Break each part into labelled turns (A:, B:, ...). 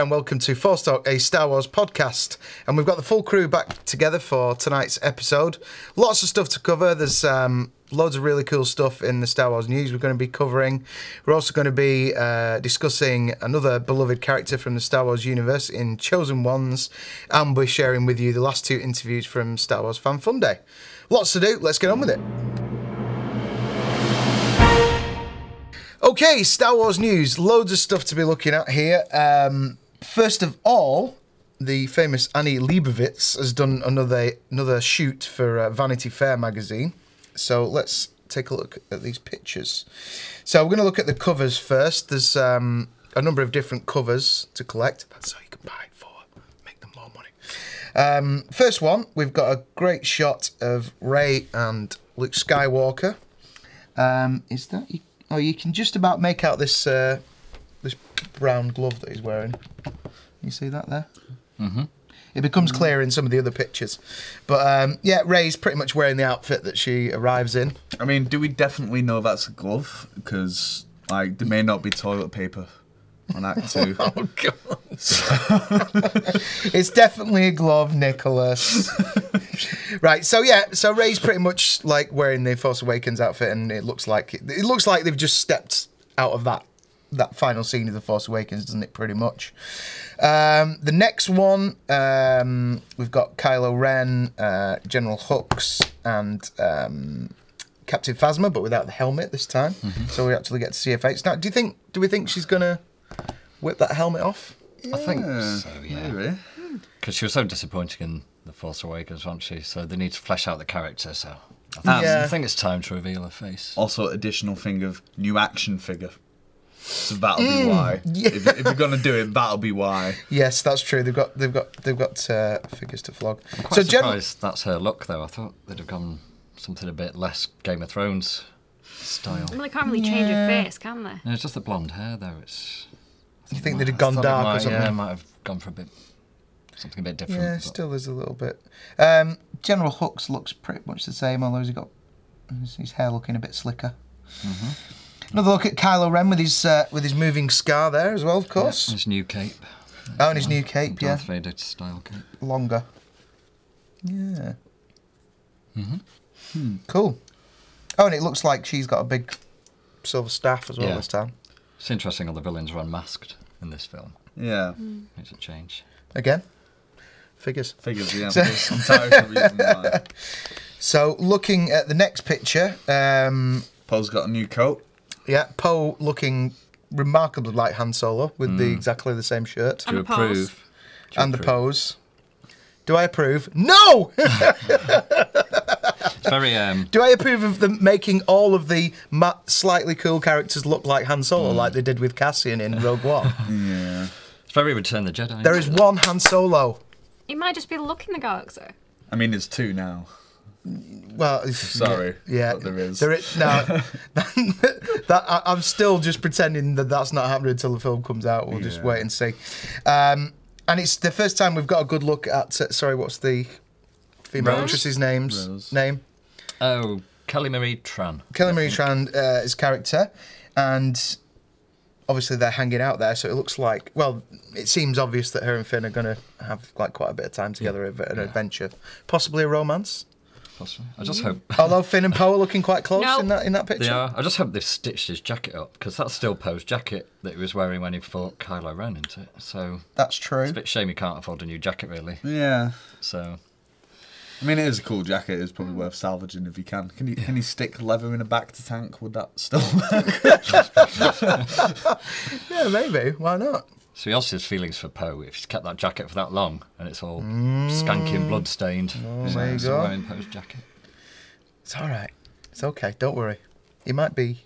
A: and welcome to Force Talk, a Star Wars podcast. And we've got the full crew back together for tonight's episode. Lots of stuff to cover. There's um, loads of really cool stuff in the Star Wars news we're going to be covering. We're also going to be uh, discussing another beloved character from the Star Wars universe in Chosen Ones, and we're sharing with you the last two interviews from Star Wars Fan Fun Day. Lots to do. Let's get on with it. Okay, Star Wars news. Loads of stuff to be looking at here. Um, first of all, the famous Annie Leibovitz has done another another shoot for uh, Vanity Fair magazine. So let's take a look at these pictures. So we're going to look at the covers first. There's um, a number of different covers to collect. That's how you can buy it for. Make them more money. Um, first one, we've got a great shot of Rey and Luke Skywalker. Um, is that? Oh, you can just about make out this uh, this brown glove that he's wearing. You see that there? Mm-hmm. It becomes clear in some of the other pictures, but um, yeah, Rey's pretty much wearing the outfit that she arrives in.
B: I mean, do we definitely know that's a glove? Because like there may not be toilet paper on Ahch-To.
A: Oh god! it's definitely a glove, Nicholas. right. So yeah. So Rey's pretty much like wearing the Force Awakens outfit, and it looks like it looks like they've just stepped out of that that final scene of the Force Awakens, doesn't it? Pretty much. Um, the next one, um, we've got Kylo Ren, uh, General Hux, and um, Captain Phasma, but without the helmet this time. So we actually get to see her face. Now, do you think? Do we think she's gonna whip that helmet off?
C: I think so, yeah.
B: Maybe.
C: Because she was so disappointing in The Force Awakens, wasn't she? So they need to flesh out the character, so I think,
A: Yeah.
C: I think it's time to reveal her face.
B: Also, additional thing of new action figure. So that'll be why.
A: yeah.
B: If, if you're gonna do it, that'll be why.
A: Yes, that's true. They've got they've got they've got uh, figures to flog.
C: Quite
A: so Gen-
C: surprised that's her look, though. I thought they'd have gone something a bit less Game of Thrones style.
D: Well, they can't really change her face, can they?
C: No, it's just the blonde hair, though. It's
A: you think they'd have gone dark
C: might,
A: or something?
C: Yeah, might have gone for a bit something a bit different.
A: Yeah,
C: but-
A: still is a little bit. Um, General Hux looks pretty much the same, although he's got his hair looking a bit slicker. Another look at Kylo Ren with his uh, with his moving scar there as well, of course.
C: His new cape,
A: Oh, and his new cape, yeah,
C: Darth Vader style cape.
A: longer. Yeah. Mm-hmm. Cool. Oh, and it looks like she's got a big silver staff as well
C: Yeah.
A: this time.
C: It's interesting all the villains are unmasked in this film.
B: Yeah.
C: It's a change.
A: Again, figures.
B: Figures, yeah. for some reason why.
A: So, looking at the next picture, um,
B: Poe's got a new coat.
A: Yeah, Poe looking remarkably like Han Solo with the exactly the same shirt
D: And
C: to
D: a pose.
C: approve. to
A: and the
C: approve.
A: pose. Do I approve? No.
C: It's very um,
A: Do I approve of them making all of the ma- slightly cool characters look like Han Solo, like they did with Cassian in Rogue One?
B: Yeah.
C: it's very Return the Jedi.
A: there is
C: it?
A: one Han Solo.
D: It might just be the look in the galaxy.
B: I mean, there's two now.
A: Well,
B: Sorry,
A: yeah,
B: but there is.
A: There is no. that I, I'm still just pretending that that's not happening until the film comes out. We'll just wait and see. Um, and it's the first time we've got a good look at. Uh, sorry, what's the female
B: Rose?
A: actress's name's
B: Rose.
A: name?
C: Oh, Kelly Marie Tran.
A: Kelly Marie Tran, uh, his character, and obviously they're hanging out there, so it looks like well, it seems obvious that her and Finn are going to have like quite a bit of time together, an adventure, possibly a romance.
C: Possibly. I just hmm. hope
A: Although Finn and Poe are looking quite close
D: No.
A: in that in that picture.
C: they are. I just hope they've stitched his jacket up because that's still Poe's jacket that he was wearing when he fought Kylo Ren, isn't it? So
A: That's true.
C: it's a bit shame he can't afford a new jacket, really.
B: Yeah.
C: So
B: I mean, it is a cool jacket. It's probably worth salvaging if you can. Can you can you stick leather in a bacta tank? Would that still work?
A: Yeah, maybe. Why not?
C: So he also has feelings for Poe if he's kept that jacket for that long and it's all skanky and blood stained.
A: Mm. Oh, there you
C: so
A: go.
C: wearing Poe's jacket.
A: It's all right. It's okay. Don't worry. He might be,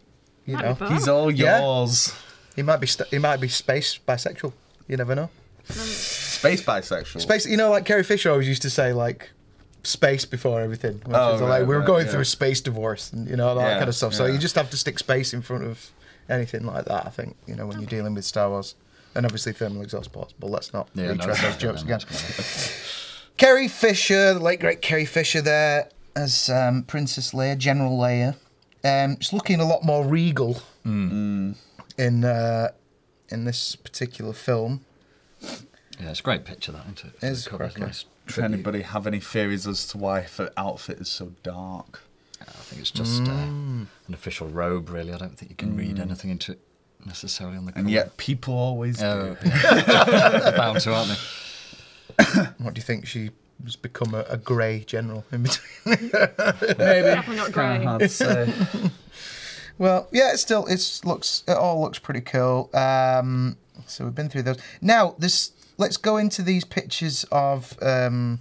A: you
D: Might
A: know,
D: be.
B: He's all
A: Yeah.
B: yours.
A: he might be st- he might be space bisexual. You never know.
B: Space bisexual.
A: Space, you know, like Carrie Fisher always used to say, like space before everything. When she
B: Oh,
A: was like,
B: right,
A: we were
B: right,
A: going
B: yeah.
A: through a space divorce, and you know all that
B: Yeah,
A: kind of stuff. So
B: yeah.
A: you just have to stick space in front of anything like that. I think you know when you're dealing with Star Wars, and obviously thermal exhaust ports. But let's not
C: Yeah, no,
A: retread
C: let's
A: those jokes again.
C: that
A: Carrie Fisher, the late great Carrie Fisher, there as um, Princess Leia, General Leia. Um, she's looking a lot more regal
C: Hmm.
A: in uh, in this particular film.
C: Yeah, it's a great picture, that, isn't it?
A: It is
C: The cover's nice.
B: Does anybody have any theories as to why the outfit is so dark?
C: I think it's just uh, an official robe, really. I don't think you can read anything into it necessarily on the cover.
B: And yet people always
C: Oh,
B: do.
C: yeah. They're bound to, aren't they?
A: What do you think? She has become a, a grey general in between.
B: Maybe.
D: Definitely not
B: Kinda
D: grey.
B: hard to
A: well, yeah, it still it's looks it all looks pretty cool. Um, so we've been through those. Now this let's go into these pictures of um,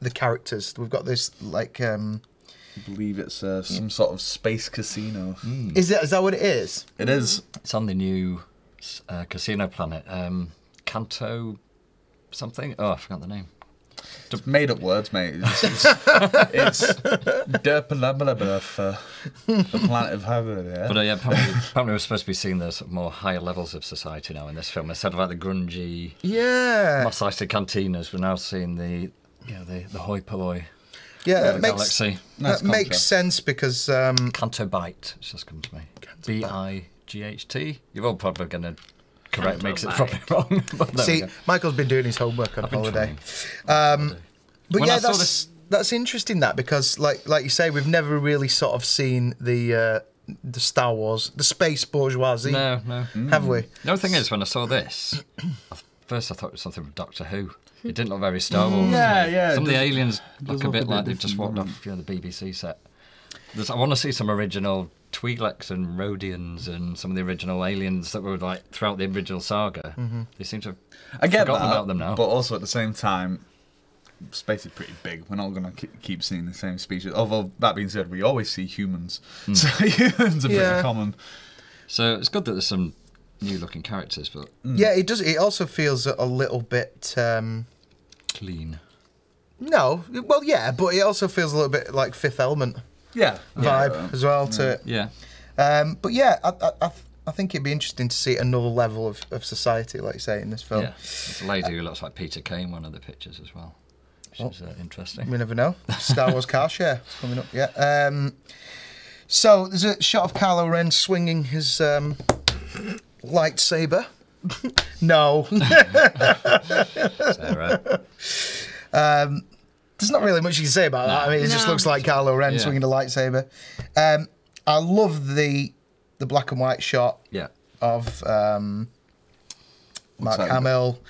A: the characters. We've got this like um,
B: I believe it's uh, some sort of space casino.
A: is that is that what it is?
B: It is.
C: It's on the new uh, casino planet. Um, Canto something? Oh, I forgot the name.
B: Just made up words, mate. It's, it's, it's derpalabalaba for the planet of heaven. yeah?
C: But uh, yeah, apparently, apparently we're supposed to be seeing the more higher levels of society now in this film. Instead of like the grungy,
A: Yeah,
C: Mos Eisley cantinas, we're now seeing the, you know, the, the hoi polloi
A: yeah,
C: of
A: it makes
C: galaxy.
B: Nice
A: that makes sense because um,
C: Canto Bight, it's just come to me. B I G H T. You're all probably going to correct me because it's probably wrong. but
A: see. Michael's been doing his homework on holiday. Um, but
C: When
A: yeah,
C: I
A: that's
C: this-
A: that's interesting that because like like you say, we've never really sort of seen the uh, the Star Wars, the space bourgeoisie,
C: No, no.
A: have we?
C: No, the only thing is, when I saw this, at first I thought it was something from Doctor Who. It didn't look very Star mm. Wars.
B: Yeah, yeah,
C: Some of the aliens
B: does
C: look a bit
B: a bit
C: like they've just walked off you know, the BBC set. There's, I want to see some original Twi'leks and Rodians and some of the original aliens that were like throughout the original saga. Mm-hmm. They seem to have
B: I get
C: forgotten
B: that,
C: about them now.
B: but also at the same time, space is pretty big. We're not going to keep seeing the same species. Although that being said, we always see humans, hmm. so humans are pretty
A: Yeah.
B: common.
C: So it's good that there's some new looking characters, but
A: Yeah, it does. It also feels a little bit. Um,
C: clean.
A: no, well, yeah, but it also feels a little bit like Fifth Element
B: Yeah,
A: vibe
B: Yeah.
A: as well to it.
C: Yeah.
A: Um, but yeah, I, I, I, I think it'd be interesting to see another level of, of society, like you say, in this film.
C: Yeah. There's a lady who looks like Peter Kay in one of the pictures as well. Which is uh, interesting.
A: We never know. Star Wars car share is coming up. Yeah. Um, so there's a shot of Kylo Ren swinging his um, lightsaber. no,
C: Sarah.
A: there's not really much you can say about that. I mean, it just
D: No.
A: looks like Kylo Ren
C: Yeah.
A: swinging a lightsaber. Um, I love the the black and white shot
C: Yeah.
A: of um, Mark
B: that?
A: Hamill,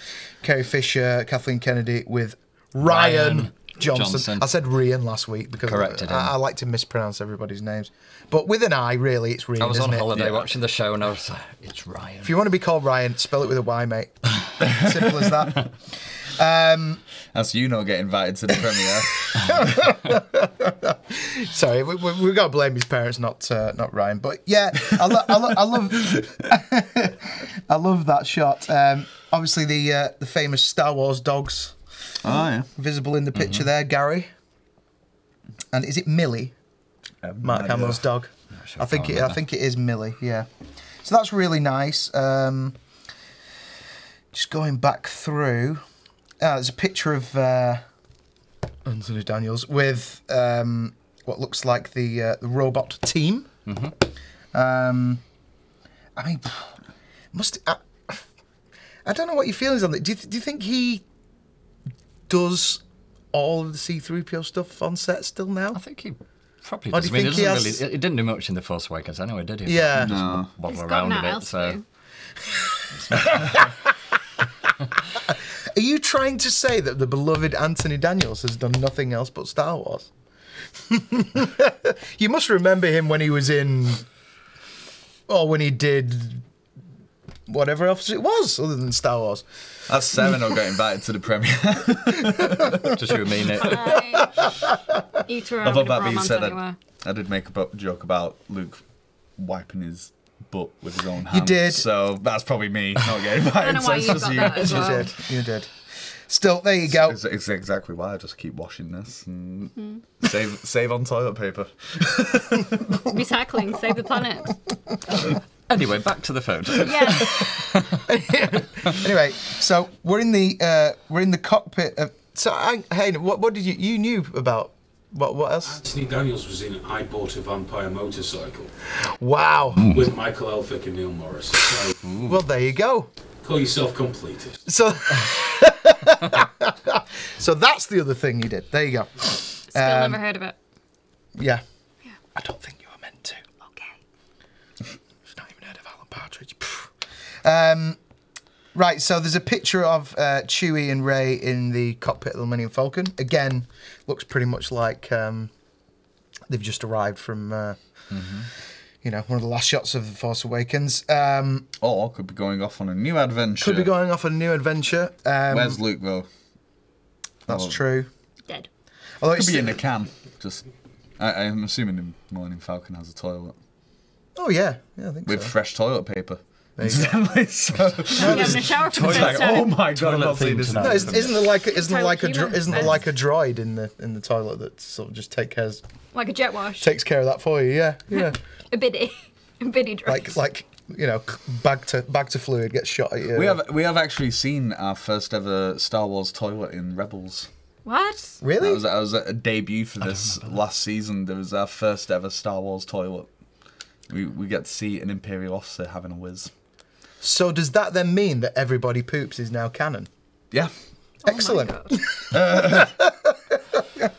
A: Carrie Fisher, Kathleen Kennedy with Ryan,
C: Ryan
A: Johnson.
C: Johnson.
A: I said Rian last week because
C: Corrected him.
A: I, I like to mispronounce everybody's names. But with an I, really, it's Rian.
C: I was on
A: it?
C: holiday watching the show and I was like, it's Ryan.
A: If you want to be called Ryan, spell it with a Y, mate. Simple as that.
B: As you know, get invited to the premiere.
A: Sorry, we, we, we've got to blame his parents, not uh, not Ryan. But yeah, I, lo- I, lo- I love I love that shot. Um, obviously, the uh, the famous Star Wars dogs
B: oh yeah,
A: visible in the picture there, Gary. And is it Millie, Mark Hamill's dog?
C: sure,
A: I think it, I think it is Millie. Yeah. So that's really nice. Um, just going back through, ah, there's a picture of uh, Anthony Daniels with um, what looks like the uh, the robot team. Mhm. Um, I mean, must I, I don't know what your feelings on it. Do you, do you think he does all of the C3PO stuff on set still now?
C: I think he probably does.
A: do
C: I mean,
A: think
C: he,
A: he
C: doesn't
A: has-
C: really, he didn't do much in The Force Awakens anyway, did he?
A: Yeah.
B: no.
C: Waddle
D: He's got
C: around a bit,
D: else
C: so.
A: Are you trying to say that the beloved Anthony Daniels has done nothing else but Star Wars? you must remember him when he was in, or when he did whatever else it was other than Star Wars.
B: That's seven. not got invited to the premiere.
C: Just you and me, Nick.
D: I eat around
B: Although
D: with
B: that being said. I, I did make a joke about Luke wiping his butt with his own hand.
A: You did.
B: So that's probably me not getting
D: I
B: invited.
D: don't know why
B: it's
D: you've
B: just
D: got
B: you.
D: that as
A: You did, you did. Still, there you go.
B: It's, it's exactly why I just keep washing this and
D: Hmm.
B: save save on toilet paper.
D: Recycling, save the planet.
C: Anyway, back to the photo.
D: Yes.
A: Anyway, so we're in the uh, we're in the cockpit of. So, I, hey, what what did you you knew about? What what else?
E: Anthony Daniels was in I Bought a Vampire Motorcycle
A: Wow.
E: with Michael Elphick and Neil Morrissey. So
A: Well, there you go.
E: Call yourself completed.
A: So, so that's the other thing you did. There you go.
D: Still
A: Um,
D: never heard of it.
A: Yeah. yeah. I don't think you were meant to.
D: Okay.
A: I've not even heard of Alan Partridge. Pff. Um, right, so there's a picture of uh, Chewie and Rey in the cockpit of the Millennium Falcon. Again, looks pretty much like um, they've just arrived from, uh, you know, one of the last shots of The Force Awakens. Um,
B: Or could be going off on a new adventure.
A: could be going off on a new adventure. Um,
B: Where's Luke though?
A: that's
B: Oh.
A: true.
D: Dead.
A: Although
B: Could
A: it's
B: be in a can. Just, I, I'm assuming the Millennium Falcon has a toilet
A: oh yeah, yeah, I think
B: with
A: so.
B: fresh toilet paper.
A: There you go.
B: So,
D: I'm having a shower for the first
B: like,
D: time.
B: oh my god, I'm not seeing this.
A: No, isn't, isn't there like a, isn't there like a dro- isn't there like a droid in the in the toilet that sort of just take cares
D: Like a jet wash.
A: takes care of that for you? Yeah, yeah.
D: A biddy. A biddy dress.
A: like like you know bag to bag to fluid gets shot at you.
B: We have we have actually seen our first ever Star Wars toilet in Rebels.
D: What?
A: really.
B: That was, that was a debut for this last season. There was our first ever Star Wars toilet. We we get to see an Imperial officer having a whiz.
A: So does that then mean that everybody poops is now canon?
B: Yeah.
D: Oh my
A: Excellent.
D: God.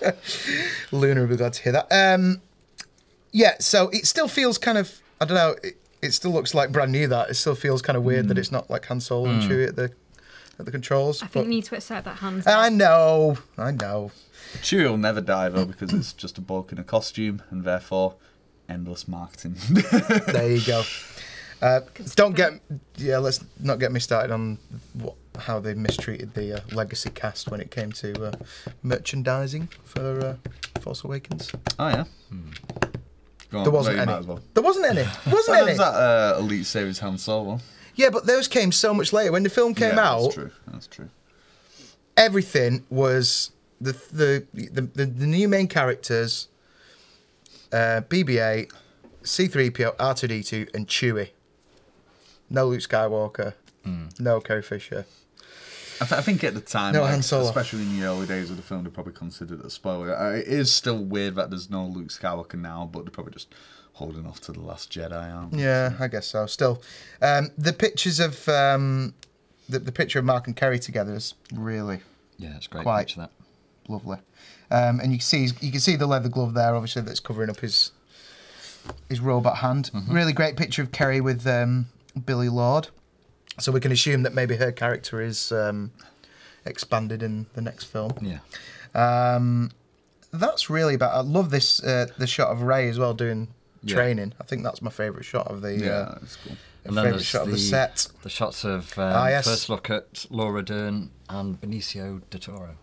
A: Luna would be glad to hear that. Um, yeah. So it still feels kind of I don't know. It, it still looks like brand new. That it still feels kind of weird that it's not like Han Solo and Chewie at the at the controls.
D: I think
A: but-
D: we need to accept that hands.
A: I know, I know.
B: Chewie will never die though because it's just a bloke in a costume and therefore endless marketing.
A: There you go. Uh, don't get yeah. Let's not get me started on what, how they mistreated the uh, legacy cast when it came to uh, merchandising for uh, Force Awakens.
B: oh yeah. Go on,
A: There wasn't
B: well, you
A: any.
B: might as well.
A: There wasn't any. There wasn't
B: Well,
A: any.
B: there's that uh, Elite Series Han Solo.
A: Yeah, but those came so much later. When the film came
B: yeah,
A: out,
B: That's true. That's true.
A: everything was the the the, the, the new main characters, uh, BB-8, C-3PO, R2D2, and Chewie. No Luke Skywalker. No Carrie Fisher.
B: I, th- I think at the time,
A: No,
B: like, especially in the early days of the film, they probably considered it a spoiler. Uh, It is still weird that there's no Luke Skywalker now, but they're probably just holding off to the Last Jedi, aren't they?
A: Yeah, I guess so. Still, um, the pictures of um, the, the picture of Mark and Carrie together is really
C: Yeah, it's great
A: Quite.
C: that.
A: lovely. Um, and you can see you can see the leather glove there, obviously that's covering up his his robot hand. Really great picture of Carrie with um, Billie Lourd. So we can assume that maybe her character is um, expanded in the next film.
C: Yeah.
A: Um, that's really about. I love this uh, the shot of Rey as well doing
C: Yeah.
A: training. I think that's my favourite shot of the.
B: Yeah,
A: Uh,
B: it's cool.
C: And then
A: favourite
C: there's
A: shot of the
C: the,
A: set.
C: the shots of um,
A: Ah, yes.
C: first look at Laura Dern and Benicio del Toro.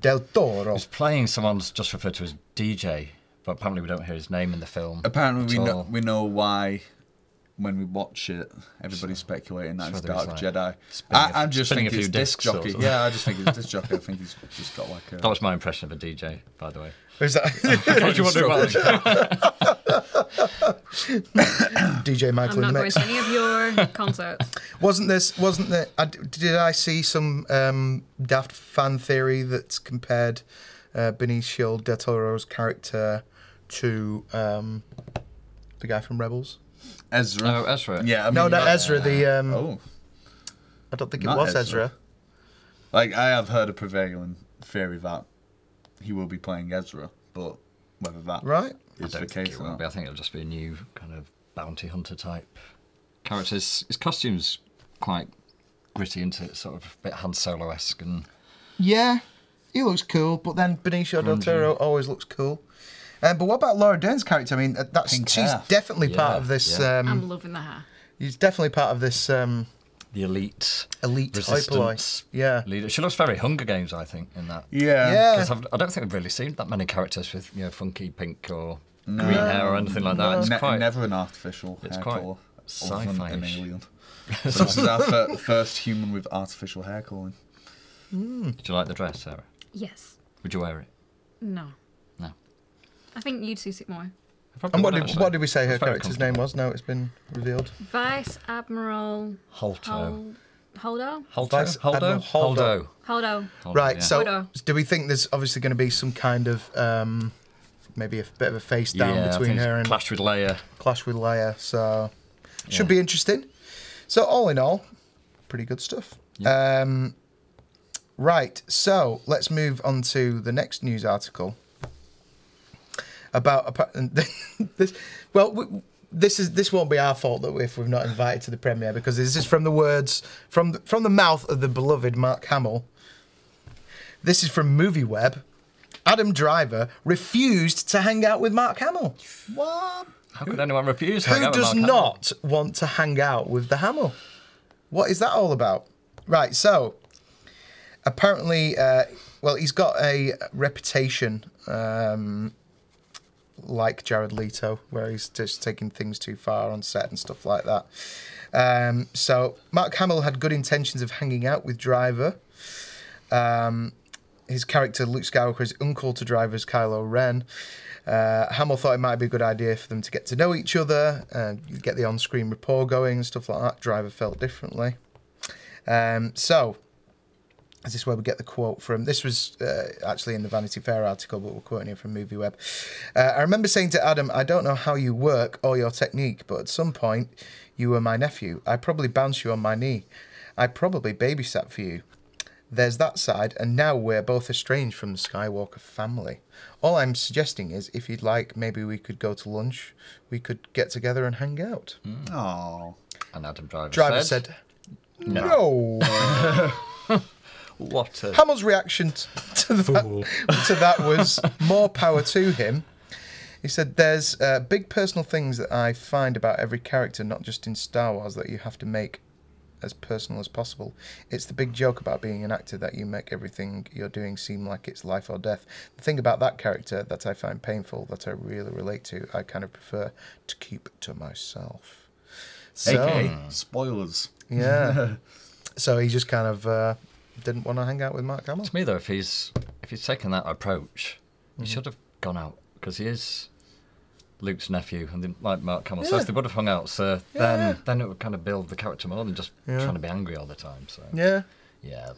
A: Del Toro.
C: Who's playing someone's just referred to as DJ, but apparently we don't hear his name in the film.
B: Apparently, we
C: at
B: know, we know why. When we watch it, everybody's speculating that
C: It's
B: it's Dark
C: like
B: Jedi.
C: spinning
B: I,
C: a-
B: I just
C: spinning
B: think
C: a
B: it's disc
C: discs or
B: jockey. Yeah, I just think it's disc jockey. I think he's just got like a.
C: That was my impression of a DJ, by the way.
A: Who's that?
C: What do you want to do
A: DJ Michael
D: I'm
A: in
D: not
A: the
D: going
A: mix.
D: to any of your concerts.
A: Wasn't this? Wasn't there? I, did I see some um, daft fan theory that compared uh, Benicio del Toro's character to um, the guy from Rebels?
B: Ezra.
C: Oh, Ezra.
B: Yeah, I mean,
A: no, not
B: that-
A: Ezra. The um,
B: Oh,
A: I don't think it
B: not
A: was
B: Ezra.
A: Ezra.
B: like I have heard a prevailing theory that he will be playing Ezra, but whether that
A: Right?
C: I
B: is the
C: don't think
B: case
C: it
B: or
C: will
B: not.
C: be. I think it'll just be a new kind of bounty hunter type character. His, his costume's quite gritty, into it? Sort of a bit Han Solo esque and
A: Yeah, he looks cool, but then Benicio del Toro always looks cool. Um, but what about Laura Dern's character? I mean, uh, that's
B: Pink
A: she's
B: hair.
A: definitely part of this.
C: yeah.
A: Um,
D: I'm loving the hair.
A: he's definitely part of this um,
C: the elite
A: elite
C: resistance
A: hyperlight. Yeah.
C: leader. She looks very Hunger Games, I think, in that.
B: Yeah.
A: Yeah.
C: 'Cause I've, I don't think I've really seen that many characters with you know funky pink or green hair or anything like that. It's
B: Ne-
C: quite
B: never an artificial
C: it's
B: hair
C: quite
B: colour. other than an
C: sci-fi-ish.
B: alien. so this is our fir- first human with artificial hair colouring.
C: Did you like the dress, Sarah?
D: Yes.
C: Would you wear it?
D: No.
C: No.
D: I think you'd suit it more.
A: And what did, what did we say her character's name was? No, it's been revealed.
D: Vice Admiral
C: Holto.
D: Hol- Holdo?
C: Holdo?
A: Vice Admiral
C: Holdo?
A: Holdo.
D: Holdo.
C: Holdo,
A: Right.
C: yeah.
A: So,
D: Odo.
A: do we think there's obviously going to be some kind of um, maybe a bit of a face down
C: yeah, I
A: between
C: think
A: her and
C: clashed with Leia.
A: clash with Leia? So, should
C: Yeah.
A: be interesting. So, all in all, pretty good stuff. Um, right, so let's move on to the next news article about appa- this. Well, w- this is this won't be our fault that if we've not invited to the premiere because this is from the words from the, from the mouth of the beloved Mark Hamill. This is from MovieWeb. Adam Driver refused to hang out with Mark Hamill.
B: What?
C: How could anyone refuse? to hang
A: Who
C: out with
A: does
C: Mark Hamill?
A: not want to hang out with the Hamill? What is that all about? Right, so apparently, uh, well, he's got a reputation um, like Jared Leto, where he's just taking things too far on set and stuff like that. Um, so Mark Hamill had good intentions of hanging out with Driver. Um, his character Luke Skywalker is uncle to Driver's Kylo Ren. Uh, Hamill thought it might be a good idea for them to get to know each other, uh, get the on-screen rapport going, and stuff like that. Driver felt differently. Um, so, is this where we get the quote from? This was uh, actually in the Vanity Fair article, but we're quoting it from MovieWeb. Uh, I remember saying to Adam, I don't know how you work or your technique, but at some point, you were my nephew. I probably bounced you on my knee. I probably babysat for you. There's that side, and now we're both estranged from the Skywalker family. All I'm suggesting is, if you'd like, maybe we could go to lunch. We could get together and hang out.
B: Oh.
C: And Adam Driver,
A: Driver
C: said,
A: said, "No."
C: "What a
A: Hamill's reaction to that, to that was more power to him. He said, "There's uh, big personal things that I find about every character, not just in Star Wars, that you have to make as personal as possible. It's the big joke about being an actor that you make everything you're doing seem like it's life or death. The thing about that character that I find painful, that I really relate to, I kind of prefer to keep to myself." So,
B: AKA spoilers.
A: yeah. so he just kind of uh, didn't want to hang out with Mark Hamill.
C: To me, though, if he's if he's taken that approach,
A: Mm-hmm.
C: he should have gone out because he is Luke's nephew, and then, like Mark Hamill
A: Yeah.
C: says, they would have hung out. So
A: Yeah.
C: then, then it would kind of build the character more than just
A: Yeah.
C: trying to be angry all the time. So
A: Yeah,
C: yeah,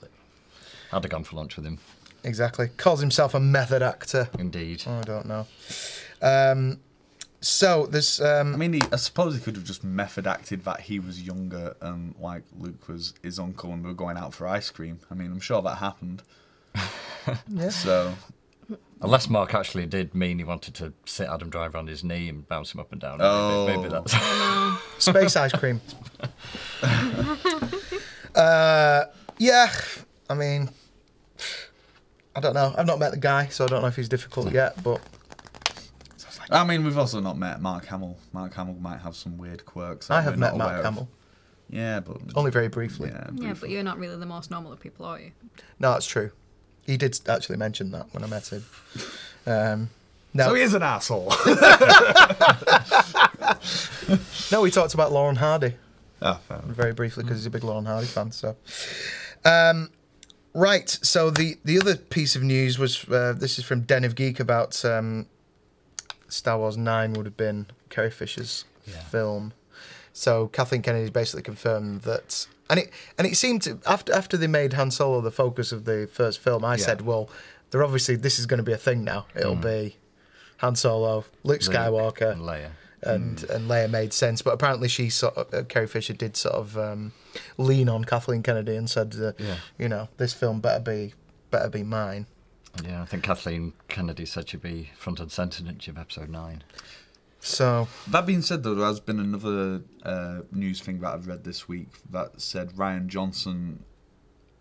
C: I'd have gone for lunch with him.
A: exactly. Calls himself a method actor.
C: Indeed.
A: I don't know. Um, so there's um,
B: I mean, he, I suppose he could have just method acted that he was younger and like Luke was his uncle and we were going out for ice cream. I mean, I'm sure that happened.
A: yeah.
B: So
C: Unless Mark actually did mean he wanted to sit Adam Driver on his knee and bounce him up and down.
B: Oh.
C: Maybe, maybe that's.
A: space ice cream. uh, yeah, I mean, I don't know. I've not met the guy, so I don't know if he's difficult yet. But
B: I mean, we've also not met Mark Hamill. Mark Hamill might have some weird quirks.
A: I have met
B: not aware
A: Mark
B: of.
A: Hamill
B: Yeah, but
A: only very briefly.
B: Yeah,
D: Yeah, but you're not really the most normal of people, are you?
A: No, that's true. He did actually mention that when I met him. Um, no,
B: So he is an asshole.
A: no, we talked about Laurel and Hardy.
B: Ah, fair
A: very briefly because he's a big Laurel and Hardy fan. So, um, right. So the the other piece of news was uh, this is from Den of Geek about um, Star Wars Nine would have been Carrie Fisher's
C: Yeah.
A: film. So Kathleen Kennedy basically confirmed that, and it and it seemed to after after they made Han Solo the focus of the first film. I
C: Yeah.
A: said, well, they're obviously this is going to be a thing now. It'll be Han Solo, Luke
C: Luke
A: Skywalker,
C: and Leia.
A: and and Leia made sense. But apparently, she sort of, uh, Carrie Fisher did sort of um, lean on Kathleen Kennedy and said, uh,
C: Yeah.
A: you know, this film better be better be mine.
C: Yeah, I think Kathleen Kennedy said she'd be front and centre in of episode nine.
A: So
B: That being said, though, there has been another uh, news thing that I've read this week that said Ryan Johnson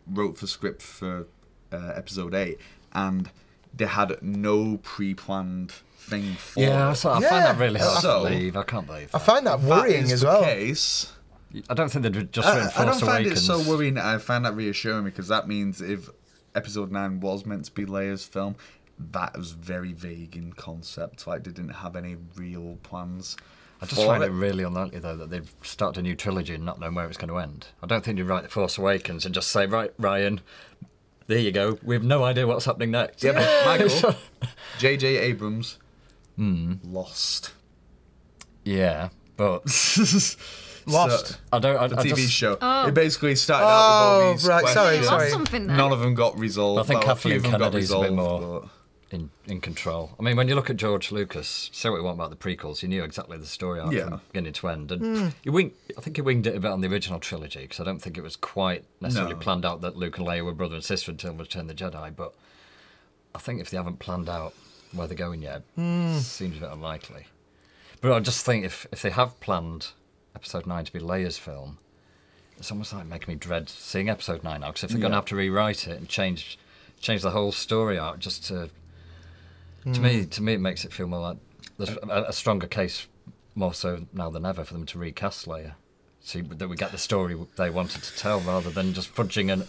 B: wrote the script for uh, episode eight, and they had no pre-planned thing for
C: Yeah, I,
B: it.
C: saw- I
A: Yeah.
C: find that really hard
B: So-
C: to believe. I can't believe
A: I find that
B: That
A: worrying
B: is
A: as
B: the
A: well.
B: Case.
C: I don't think they'd just
B: I,
C: written
B: I don't find
C: Awakens.
B: it so worrying. I find that reassuring because that means if episode nine was meant to be Leia's film, that was very vague in concept. Like they didn't have any real plans.
C: I just find
B: it.
C: it really unlikely though that they've started a new trilogy and not knowing where it's going to end. I don't think you write The Force Awakens and just say, right, Ryan, there you go. We have no idea what's happening next.
B: Yeah, but Michael, J.J. Abrams hmm. lost.
C: yeah, but
A: Lost.
B: So,
C: I don't. I,
B: the
C: I
B: TV
C: just,
B: show.
D: Oh.
B: It basically started out with
A: Oh,
B: all these
A: right, sorry,
B: questions.
A: sorry.
D: Lost something there.
B: None of them got resolved.
C: I think
B: well, a few
C: Kathleen
B: of them got
C: Kennedy's a bit
B: resolved,
C: more- in in control. I mean, when you look at George Lucas, say what you want about the prequels, you knew exactly the story arc
B: Yeah.
C: from beginning to end, and hmm. he winged. I think he winged it a bit on the original trilogy because I don't think it was quite necessarily
B: No.
C: planned out that Luke and Leia were brother and sister until Return of the Jedi. But I think if they haven't planned out where they're going yet, hmm. seems a bit unlikely. But I just think if if they have planned Episode Nine to be Leia's film, it's almost like making me dread seeing Episode Nine now because if they're going to have to rewrite it and change change the whole story out just to to me hmm. to me it makes it feel more like there's uh, a, a stronger case more so now than ever for them to recast Leia, see that we get the story they wanted to tell rather than just fudging and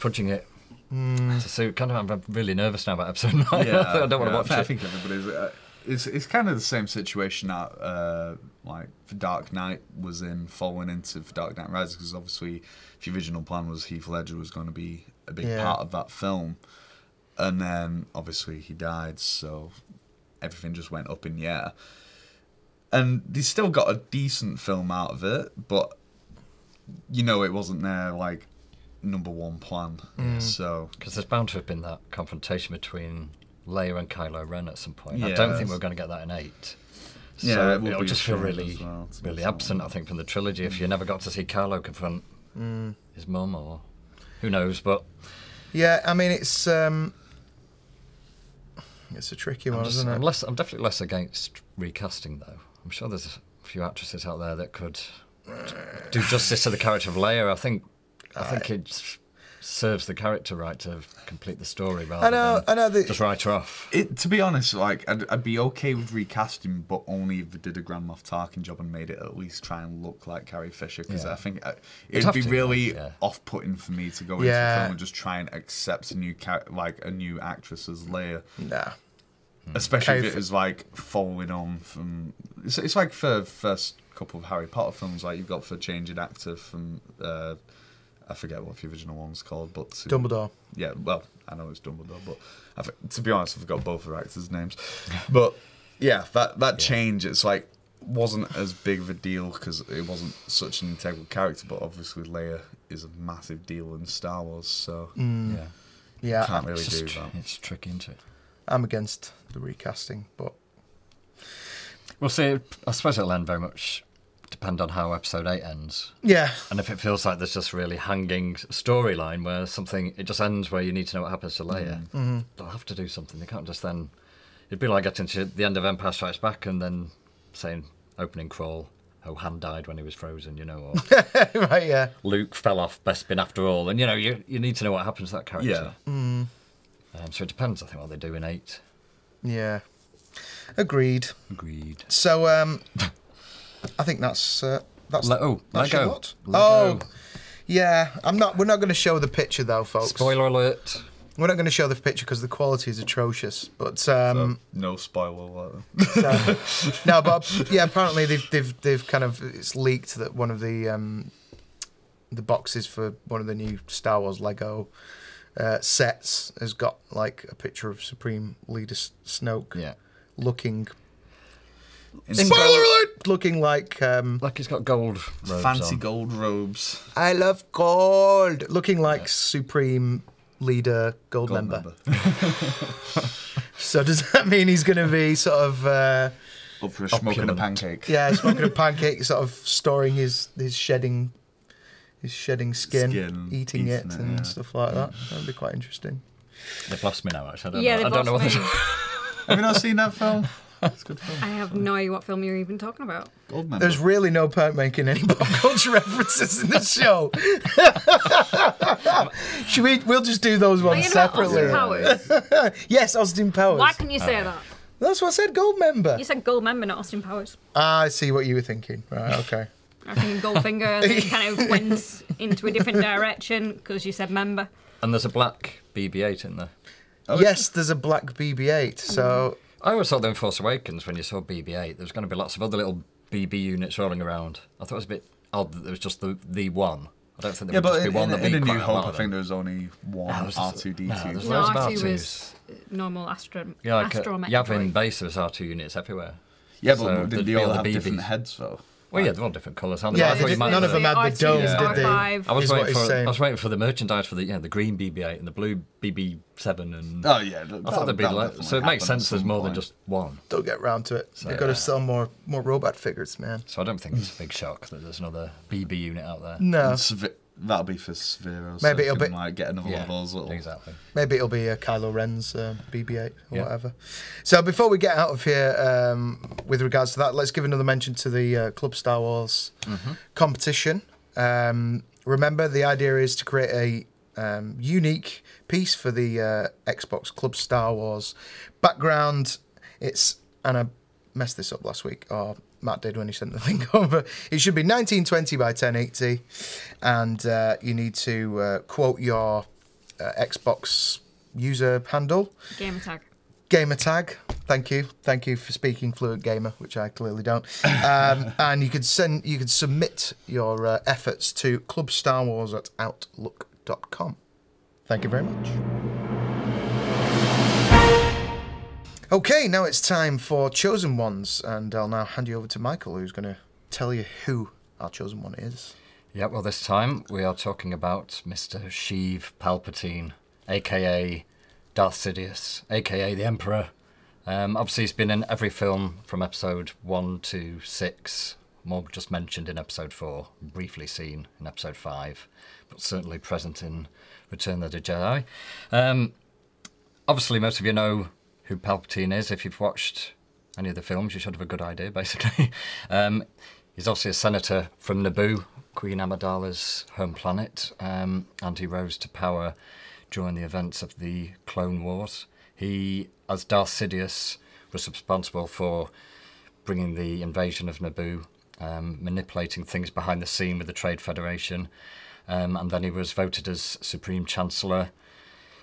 C: fudging it. Hmm. So suit. Kind of, I'm really nervous now about episode nine. Yeah, I don't want to watch
B: I
C: it.
B: think everybody's. Uh, it's it's kind of the same situation that uh, like for Dark Knight was in following into for Dark Knight Rises because obviously the original plan was Heath Ledger was going to be a big
A: Yeah.
B: part of that film, and then obviously he died, so everything just went up in the air. And they still got a decent film out of it, but you know it wasn't their like number one plan. So
C: Because there's bound to have been that confrontation between Leia and Kylo Ren at some point. I don't think we're going to get that in eight.
B: Yeah,
C: so
B: it would
C: it'll just feel really,
B: well,
C: really absent. I think from the trilogy if you never got to see Kylo confront his mum or who knows. But
A: Yeah, I mean it's um, it's a tricky one,
C: I'm, just,
A: isn't it?
C: I'm less. I'm definitely less against recasting though. I'm sure there's a few actresses out there that could do justice to the character of Leia. I think. I think it s- serves the character right to complete the story rather
A: I know,
C: than
A: I know that
C: just write her off.
B: It, to be honest, like I'd, I'd be okay with recasting, but only if they did a Grand Moff Tarkin job and made it at least try and look like Carrie Fisher. Because
C: Yeah.
B: I think uh,
C: You'd
B: it'd be
C: to,
B: really
C: yeah.
B: off-putting for me to go into
A: Yeah.
B: a film and just try and accept a new char- like a new actress as Leia,
A: nah.
B: especially
A: Carrie
B: if it was like following on from. It's, it's like for first couple of Harry Potter films, like you've got for changing actor from. Uh, I forget what the original one's called, but to-
A: Dumbledore.
B: yeah, well, I know it's Dumbledore, but I f- to be honest, I forgot both of the actors' names. But yeah, that that change, it's like wasn't as big of a deal because it wasn't such an integral character. But obviously, Leia is a massive deal in Star Wars, so
A: Mm.
C: Yeah,
A: Yeah,
B: can't really do
C: tr-
B: that.
C: it's tricky, isn't it?
A: I'm against the recasting, but
C: We'll see. I suppose it'll end very much depend on how episode eight ends.
A: yeah,
C: And if it feels like there's just really hanging storyline where something it just ends where you need to know what happens to Leia,
A: Mm-hmm.
C: they'll have to do something. They can't just then. It'd be like getting to the end of Empire Strikes Back and then saying opening crawl. Oh, Han died when he was frozen, you know, or
A: right, yeah,
C: Luke fell off Bespin after all, and you know you you need to know what happens to that character.
B: Yeah.
C: Um, so it depends. I think what they do in eight.
A: yeah. Agreed.
C: Agreed.
A: So, um, I think that's uh, that's
C: Le- oh,
A: that's your
C: Lego.
A: lot.
C: Lego.
A: Oh, yeah. I'm not. We're not going to show the picture though, folks.
C: Spoiler alert.
A: We're not going to show the picture because the quality is atrocious. But
B: So,
A: um,
B: no spoiler alert.
A: so- no, but yeah, apparently they've they've they've kind of it's leaked that one of the um, the boxes for one of the new Star Wars Lego uh, sets has got like a picture of Supreme Leader S- Snoke
C: Yeah.
A: looking.
B: In
A: Spoiler alert! Looking like um,
C: Like he's got gold robes
B: fancy
C: on.
B: gold robes.
A: I love gold. Looking like Supreme Leader Gold,
B: Gold
A: member.
B: member.
A: So does that mean he's going to be sort of uh,
B: Up for a smoking a
C: Opulent.
B: pancake.
A: yeah smoking a pancake, sort of storing his his shedding his shedding skin,
B: Skin,
A: eating it,
B: eating it,
A: and
B: yeah.
A: stuff like that. That'd be quite interesting.
C: They've lost me now. Actually, I don't
D: Yeah,
C: know. I
D: they've
C: don't know what
D: lost
C: they
D: me.
B: Have you not seen that film? It's a good film.
D: I have no idea what film you're even talking about.
B: Gold member.
A: There's really no point making any pop culture references in this show. Should we? We'll just do those ones
D: you
A: separately.
D: Austin Powers?
A: Yes, Austin Powers.
D: Why can you say that?
A: That's what I said. Goldmember.
D: You said gold member, not Austin Powers.
A: Ah, I see what you were thinking. Right. Okay.
D: I think Goldfinger and then kind of went into a different direction because you said member.
C: And there's a black BB-8 in there.
A: yes, there's a black BB-8. So
C: I always thought in Force Awakens when you saw BB-8, there was going to be lots of other little BB units rolling around. I thought it was a bit odd that there was just the the one. I don't think there
B: Yeah,
C: would just
B: in,
C: be one.
B: in,
C: there'd
B: in
C: be
B: A New Hope, I think there was only one
C: No, there's just-
B: R2D2.
C: no, there's
D: No,
C: loads
D: R2
C: R2s.
D: was normal astro.
C: Yeah, like uh,
D: astromech
C: Yavin base, there was R2 units everywhere.
B: Yeah, but
C: So
B: did
C: there'd
B: they
C: be
B: all
C: other
B: have different heads though?
C: Well, yeah, they're all different colours, aren't they?
A: Yeah,
C: I
A: they
C: thought you
A: did-
C: might
A: none of them had the dome,
B: Yeah.
A: did they?
C: I was waiting for. I was waiting for the merchandise for the yeah the green BB-8 and the blue BB-7 and
B: Oh yeah,
C: I thought they'd be like so it makes sense there's more than just one.
A: They'll get round to it. They've got to sell more more robot figures, man.
C: So I don't think it's a big shock that there's another BB unit out there.
A: No,
B: that'll be for Sphero.
A: Maybe
B: so
A: it'll
B: can,
A: be-
B: like get another one of those little.
C: exactly.
A: maybe it'll be a Kylo Ren's uh, BB-8 or
C: Yeah.
A: whatever. So before we get out of here, um, with regards to that, let's give another mention to the uh, Club Star Wars competition. Um, remember, the idea is to create a um, unique piece for the uh, Xbox Club Star Wars background. It's and I messed this up last week, or Matt did when he sent the thing over. It should be 1920 by 1080, and uh, you need to uh, quote your uh, Xbox user handle
D: Gamer tag.
A: gamer tag. Thank you, thank you for speaking fluent gamer, which I clearly don't. Um, and you could send, you could submit your uh, efforts to clubstarwars at outlook.com. Thank you very much. Okay, now it's time for chosen ones, and I'll now hand you over to Michael, who's going to tell you who our chosen one is.
C: Yeah, well, this time we are talking about Mr. Sheev Palpatine, aka Darth Sidious, aka the Emperor. Um, obviously, he's been in every film from episode 1 to 6, more just mentioned in episode 4, briefly seen in episode 5, but certainly present in Return of the Jedi. Um, obviously, most of you know who Palpatine is. If you've watched any of the films, you should have a good idea, basically. um, he's obviously a senator from Naboo, Queen Amidala's home planet, um, and he rose to power during the events of the Clone Wars. He, as Darth Sidious, was responsible for bringing the invasion of Naboo, um, manipulating things behind the scene with the Trade Federation, um, and then he was voted as Supreme Chancellor.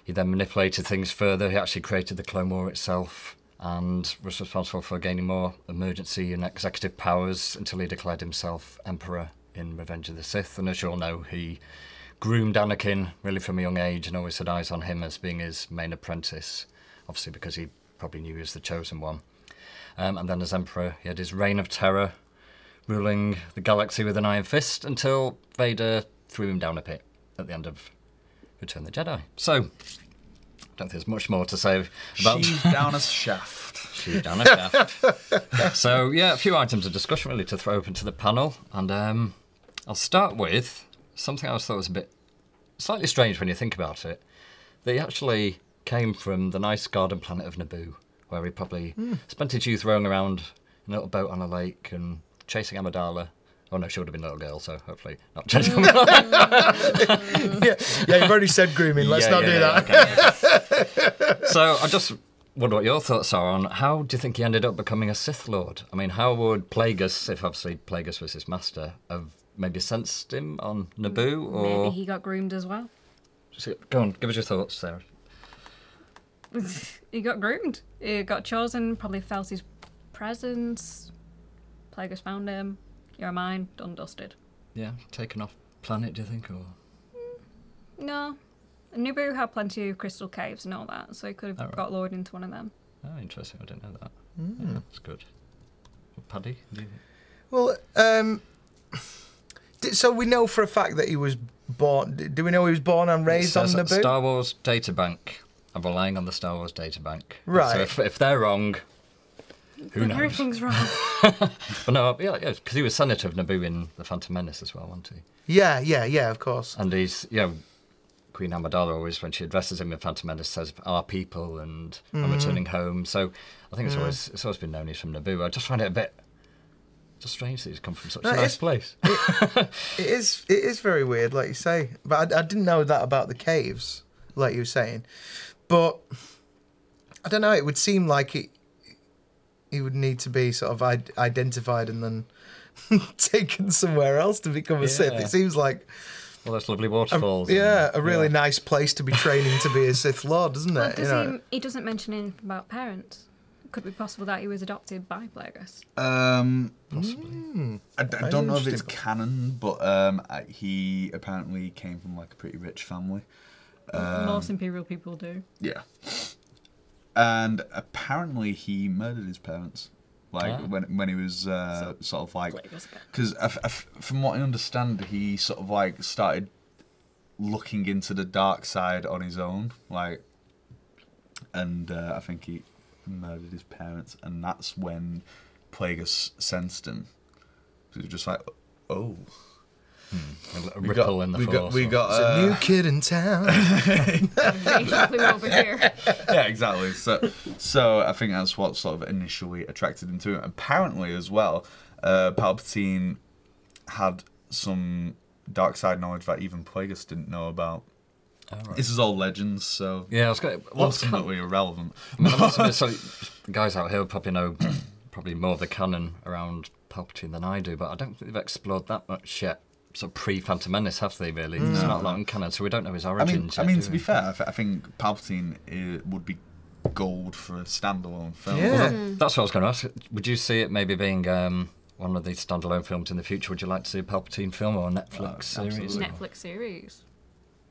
C: He then manipulated things further. He actually created the Clone War itself and was responsible for gaining more emergency and executive powers until he declared himself Emperor in Revenge of the Sith. And as you all know, he groomed Anakin really from a young age and always had eyes on him as being his main apprentice, obviously because he probably knew he was the chosen one. Um, and then as Emperor, he had his reign of terror, ruling the galaxy with an iron fist until Vader threw him down a pit at the end of Return the Jedi. So, I don't think there's much more to say about
B: She's down a shaft.
C: Shoot down a shaft. so yeah, a few items of discussion really to throw open to the panel, and um, I'll start with something I always thought was a bit slightly strange when you think about it. That he actually came from the nice garden planet of Naboo, where he probably spent his youth rowing around in a little boat on a lake and chasing Amidala. Oh no, she would have been a little girl, so hopefully not chasing Amidala.
A: yeah, yeah, you've already said grooming. Let's
C: Yeah,
A: not
C: yeah,
A: do
C: yeah,
A: that.
C: okay. so I just wonder what your thoughts are on how do you think he ended up becoming a Sith Lord? I mean, how would Plagueis, if obviously Plagueis was his master, have maybe sensed him on Naboo? Mm, or
D: Maybe he got groomed as well.
C: So, go on, give us your thoughts, Sarah.
D: he got groomed. He got chosen, probably felt his presence. Plagueis found him. You're mine, done dusted.
C: Yeah, taken off planet, do you think, or
D: No. Naboo had plenty of crystal caves and all that, so he could have
C: Alright.
D: got lured into one of them.
C: oh, interesting. I didn't know that. Yeah, that's good. Paddy, do you-
A: Well, um, di- so we know for a fact that he was born. Do we know he was born and
C: It
A: raised on
C: says
A: Naboo?
C: Star Wars databank. I'm relying on the Star Wars databank.
A: Right.
C: So if, if they're wrong, who knows?
D: Everything's wrong.
C: But no, yeah, yeah, because he was senator of Naboo in the Phantom Menace as well, wasn't he?
A: yeah, yeah, yeah. Of course.
C: And he's, you know, Queen Amidala always, when she addresses him in Phantom Menace, says "our people" and "I'm mm-hmm. returning home." So I think it's always it's always been known he's from Naboo. I just find it a bit just strange that he's come from such
A: No,
C: a nice
A: it's-
C: place.
A: It is. It is very weird, like you say. But I, I didn't know that about the caves, like you were saying. But I don't know. It would seem like it. He would need to be sort of id- identified and then taken somewhere else to become a Sith. It seems like
C: All those lovely
A: a,
C: waterfalls. and-
A: yeah, a really
C: yeah.
A: nice place to be training to be a Sith Lord, doesn't
D: Well,
A: it?
D: does
A: You know?
D: he, he doesn't mention anything about parents. Could it be possible that he was adopted by Plagueis?
B: Um. I, d- I
A: That's
B: don't know if it's canon, but um, I- he apparently came from like a pretty rich family. Um,
D: Most Imperial people do.
B: Yeah. And apparently he murdered his parents. like
C: Ah.
B: when when he was uh, sort of like because from what I understand, he sort of like started looking into the dark side on his own, like, and uh, I think he murdered his parents, and that's when Plagueis sensed him. So he was just like, oh,
C: A
B: we
C: ripple
B: got,
C: in the
B: we
C: force.
B: got, we
C: or-
B: got,
A: It's a
B: uh,
A: new kid in town.
D: Over here.
B: yeah, exactly. So, so I think that's what sort of initially attracted him to it. Apparently, as well, uh, Palpatine had some dark side knowledge that even Plagueis didn't know about.
C: Oh, right.
B: This is all legends, so
C: Yeah, I was going. What's
B: ultimately irrelevant.
C: I mean, I must admit, so guys out here probably know probably more of the canon around Palpatine than I do, but I don't think they've explored that much yet. Sort of pre Phantom Menace, have they? Really, it's not a lot in canon, so we don't know his
B: I
C: origins.
B: mean, I mean to
C: we?
B: be fair, I, th- I think Palpatine uh, would be gold for a standalone film.
A: Yeah.
C: That's what I was going to ask. Would you see it maybe being um, one of these standalone films in the future? Would you like to see a Palpatine film or a Netflix series?
B: absolutely.
D: Netflix series.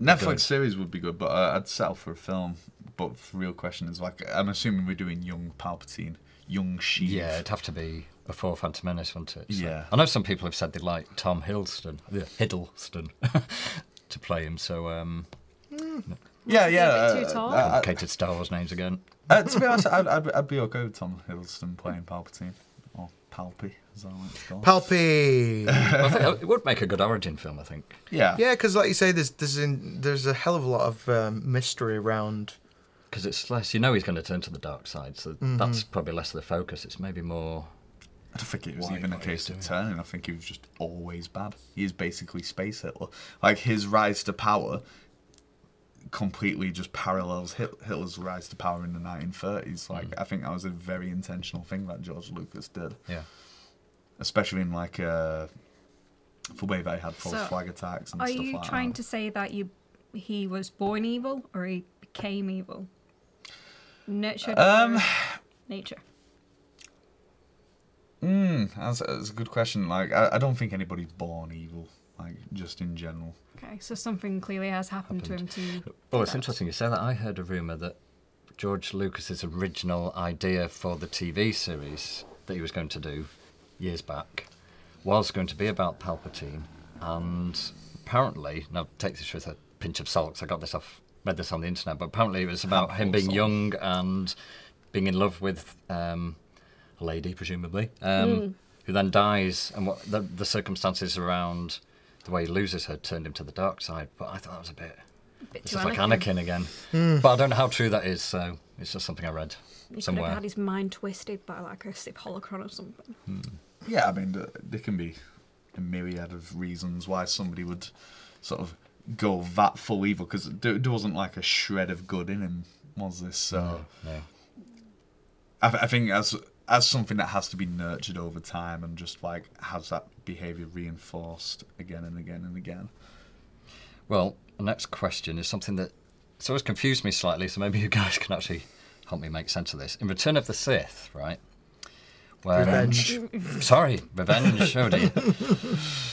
B: Netflix
C: Good.
B: series would be good, but uh, I'd settle for a film. But the real question is, like, I'm assuming we're doing young Palpatine, young Sheev.
C: Yeah, it'd have to be before Phantom Menace, wouldn't it? So-
B: Yeah.
C: I know some people have said they'd like Tom Hiddleston, yeah, Hiddleston to play him, so um,
B: yeah, yeah.
D: a bit
B: uh,
D: too tall?
B: uh, uh,
C: complicated Star Wars names again.
B: uh, to be honest, I'd, I'd, I'd be okay with Tom Hiddleston playing Palpatine or Palpy, as I like to call. him.
A: Palpy.
C: I think it would make a good origin film, I think.
B: yeah,
A: yeah, because like you say, there's there's in, there's a hell of a lot of um, mystery around.
C: Because it's less, you know, he's going to turn to the dark side, so that's probably less of the focus. It's maybe more.
B: I don't think it was
C: Why
B: even a
C: not he was
B: case of
C: doing it?
B: turning. I think he was just always bad. He is basically Space Hitler. Like his rise to power completely just parallels Hitler's rise to power in the 1930s. Like I think that was a very intentional thing that George Lucas did,
C: Yeah.
B: especially in like uh, the way they had false
D: So,
B: flag attacks and
D: Are
B: stuff
D: you
B: like
D: trying to say that you he was born evil or he became evil? Nurtured
B: Um,
D: nature.
B: Mm, that's, that's a good question. Like I, I don't think anybody's born evil. Like just in general.
D: Okay, so something clearly has happened, to him to.
C: Well,
D: do
C: it's
D: that.
C: interesting you say that. I heard a rumour that George Lucas's original idea for the TV series that he was going to do years back was going to be about Palpatine, and apparently, now take this with a pinch of salt, 'cause I got this off, read this on the internet, but apparently it was about him being
B: salt.
C: young and being in love with um, a lady, presumably, um, hmm. who then dies, and what the, the circumstances around the way he loses her turned him to the dark side. But I thought that was a bit.
D: Bit
C: It's
D: too
C: just like
D: Anakin.
C: Anakin again. Hmm. But I don't know how true that is, so it's just something I read
D: He could
C: somewhere.
D: have had his mind twisted by like a Sith holocron or something. Hmm.
B: Yeah, I mean, there can be a myriad of reasons why somebody would sort of go that full evil because there, there wasn't like a shred of good in him, was this? So
C: No.
B: I, th- I think as as something that has to be nurtured over time and just like has that behavior reinforced again and again and again.
C: Well, the next question is something that it's always confused me slightly, so maybe you guys can actually help me make sense of this. In Return of the Sith, right? When,
A: Revenge.
C: Sorry, Revenge. oh dear.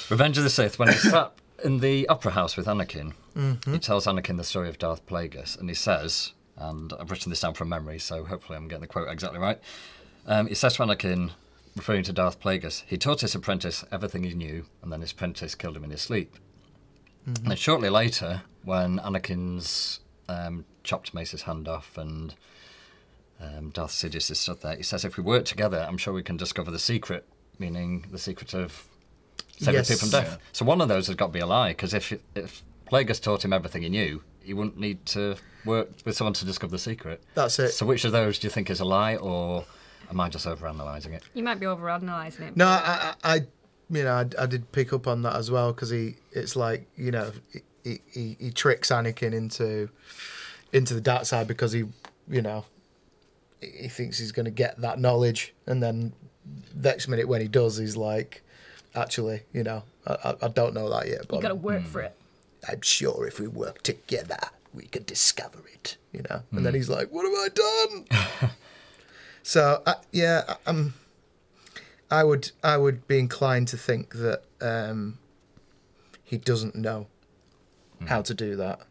C: Revenge of the Sith. When he sat in the opera house with Anakin, mm-hmm. he tells Anakin the story of Darth Plagueis, and he says, and I've written this down from memory, so hopefully I'm getting the quote exactly right. Um, he says to Anakin, referring to Darth Plagueis, he taught his apprentice everything he knew, and then his apprentice killed him in his sleep. And then shortly later, when Anakin's um, chopped Mace's hand off and um, Darth Sidious is stood there, he says, if we work together, I'm sure we can discover the secret, meaning the secret of saving
A: Yes.
C: people from death. So one of those has got to be a lie, because if, if Plagueis taught him everything he knew, he wouldn't need to work with someone to discover the secret.
A: That's it.
C: So which of those do you think is a lie, or am I just overanalyzing it?
D: You might be overanalyzing it.
A: No, I, I, I you know, I, I did pick up on that as well because he, it's like you know, he, he, he tricks Anakin into, into the dark side because he, you know, he he thinks he's going to get that knowledge, and then next minute when he does, he's like, actually, you know, I, I- I don't know that yet, But
D: you
A: but
D: got to work hmm. for it.
A: I'm sure if we work together, we could discover it, you know. And hmm. then he's like, "What have I done?" so I, yeah, I- I'm. Would I would be inclined to think that um, he doesn't know how to do that.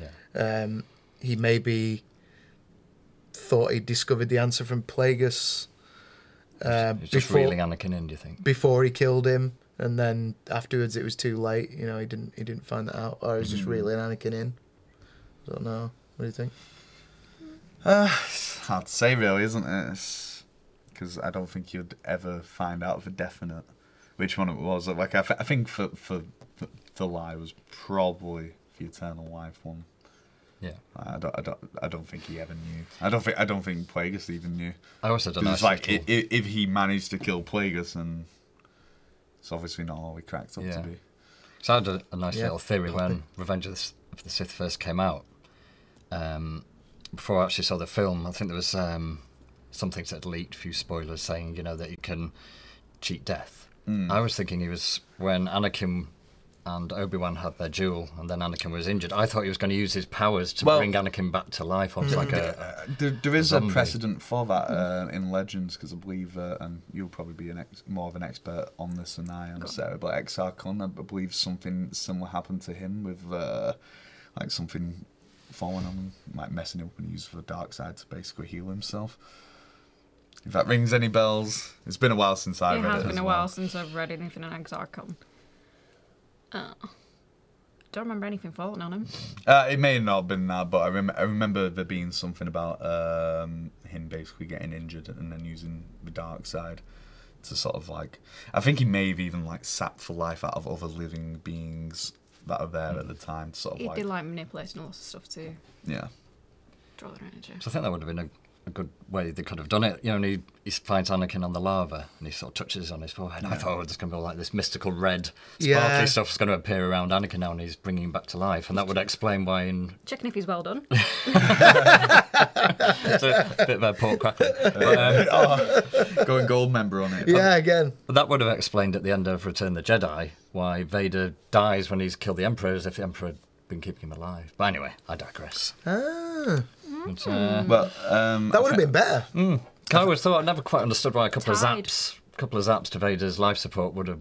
C: Yeah.
A: Um, he maybe thought he discovered the answer from Plagueis, uh,
C: He's just
A: before
C: reeling Anakin in, do you think?
A: before he killed him, and then afterwards it was too late. You know, he didn't he didn't find that out, or he was just
B: Hmm.
A: reeling Anakin in. I don't know. What do you think?
B: It's hard to say, really, isn't it? Because I don't think you'd ever find out for definite which one it was. Like I, th- I think for, for for the lie was probably the eternal life one.
C: Yeah.
B: I don't, I don't, I don't think he ever knew. I don't think, I don't think Plagueis even knew.
C: I also don't know.
B: 'Cause it's like i i if he managed to kill Plagueis, then it's obviously not all he cracked up
C: Yeah.
B: to be.
C: So I had a, a nice
A: Yeah,
C: little theory when Revenge of the, of the Sith first came out. Um, before I actually saw the film, I think there was um, some things that leaked, a few spoilers saying, you know, that you can cheat death.
B: Hmm.
C: I was thinking he was when Anakin and Obi Wan had their duel, and then Anakin was injured. I thought he was going to use his powers to
B: Well-
C: bring Anakin back to life, almost like a.
B: Uh, there, there is a
C: zombie.
B: precedent for that uh, in Legends because I believe, uh, and you'll probably be an ex- more of an expert on this than I am, Sarah. But Exar Kun, I believe something similar happened to him with uh, like something falling on him, like messing up and used for the dark side to basically heal himself. If that rings any bells, it's been a while since I
D: it
B: read
D: has
B: it.
D: been
B: as
D: a
B: well.
D: while since I've read anything in Exar Kun. Uh, don't remember anything falling on him.
B: Uh, it may not have been that, but I, rem- I remember there being something about um, him basically getting injured and then using the dark side to sort of like. I think he may have even like sapped the life out of other living beings that are there at mm. the time. To sort of
D: He
B: like,
D: did like manipulating lots of stuff to
B: yeah.
D: draw their energy.
C: So I think that would have been a, a good way they could have done it. You know, and he, he finds Anakin on the lava and he sort of touches on his forehead. I thought oh, there's going to be like this mystical red, sparkly
A: Yeah.
C: stuff's going to appear around Anakin now and he's bringing him back to life. And that would explain why in
D: Checking if he's well done.
C: it's a bit of a pork crackle. But, um,
B: oh, going Goldmember on it.
A: Yeah, again.
C: but that would have explained at the end of Return of the Jedi why Vader dies when he's killed the Emperor as if the Emperor had been keeping him alive. But anyway, I digress.
A: Ah,
C: But, uh,
B: Well, um,
A: that would have been better.
C: I always thought I never quite understood why a couple
D: Tied.
C: of zaps, a couple of zaps to Vader's life support would have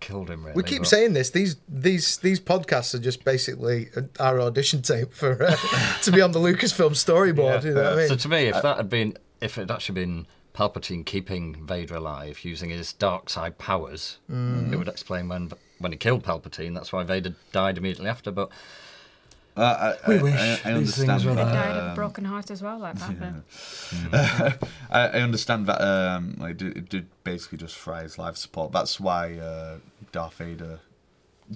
C: killed him. Really,
A: We keep
C: but-
A: saying this. These these these podcasts are just basically our audition tape for uh, to be on the Lucasfilm storyboard. You know what I mean?
C: So to me, if that had been, if it had actually been Palpatine keeping Vader alive using his dark side powers,
A: Mm.
C: it would explain when when he killed Palpatine. That's why Vader died immediately after. But
B: uh, I,
C: We
B: I,
C: wish
B: I, I understand
C: things were
B: that.
D: Died of a
B: um,
D: broken heart as well, like Papa.
B: I, I understand that um, like, it, did, basically just fry his life support. That's why uh, Darth Vader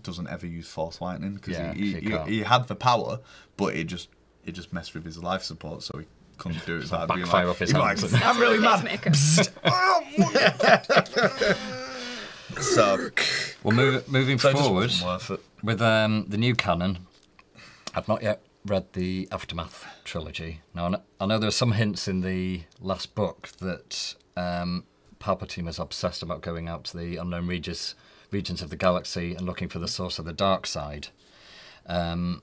B: doesn't ever use Force Lightning because
C: Yeah,
B: he,
C: 'cause he
B: he, he, had the power, but it just it just messed with his life support, so he couldn't do it without being
C: backfire
B: like,
C: up his
B: he'd be
C: hands.
B: like, I'm really mad.
D: Pacemaker.
B: So,
C: well, move, moving
B: so
C: forward
B: wasn't worth it.
C: with um, the new canon, I've not yet read the Aftermath trilogy. Now I know there are some hints in the last book that um, Palpatine was obsessed about going out to the unknown regions, regions of the galaxy and looking for the source of the dark side. Um,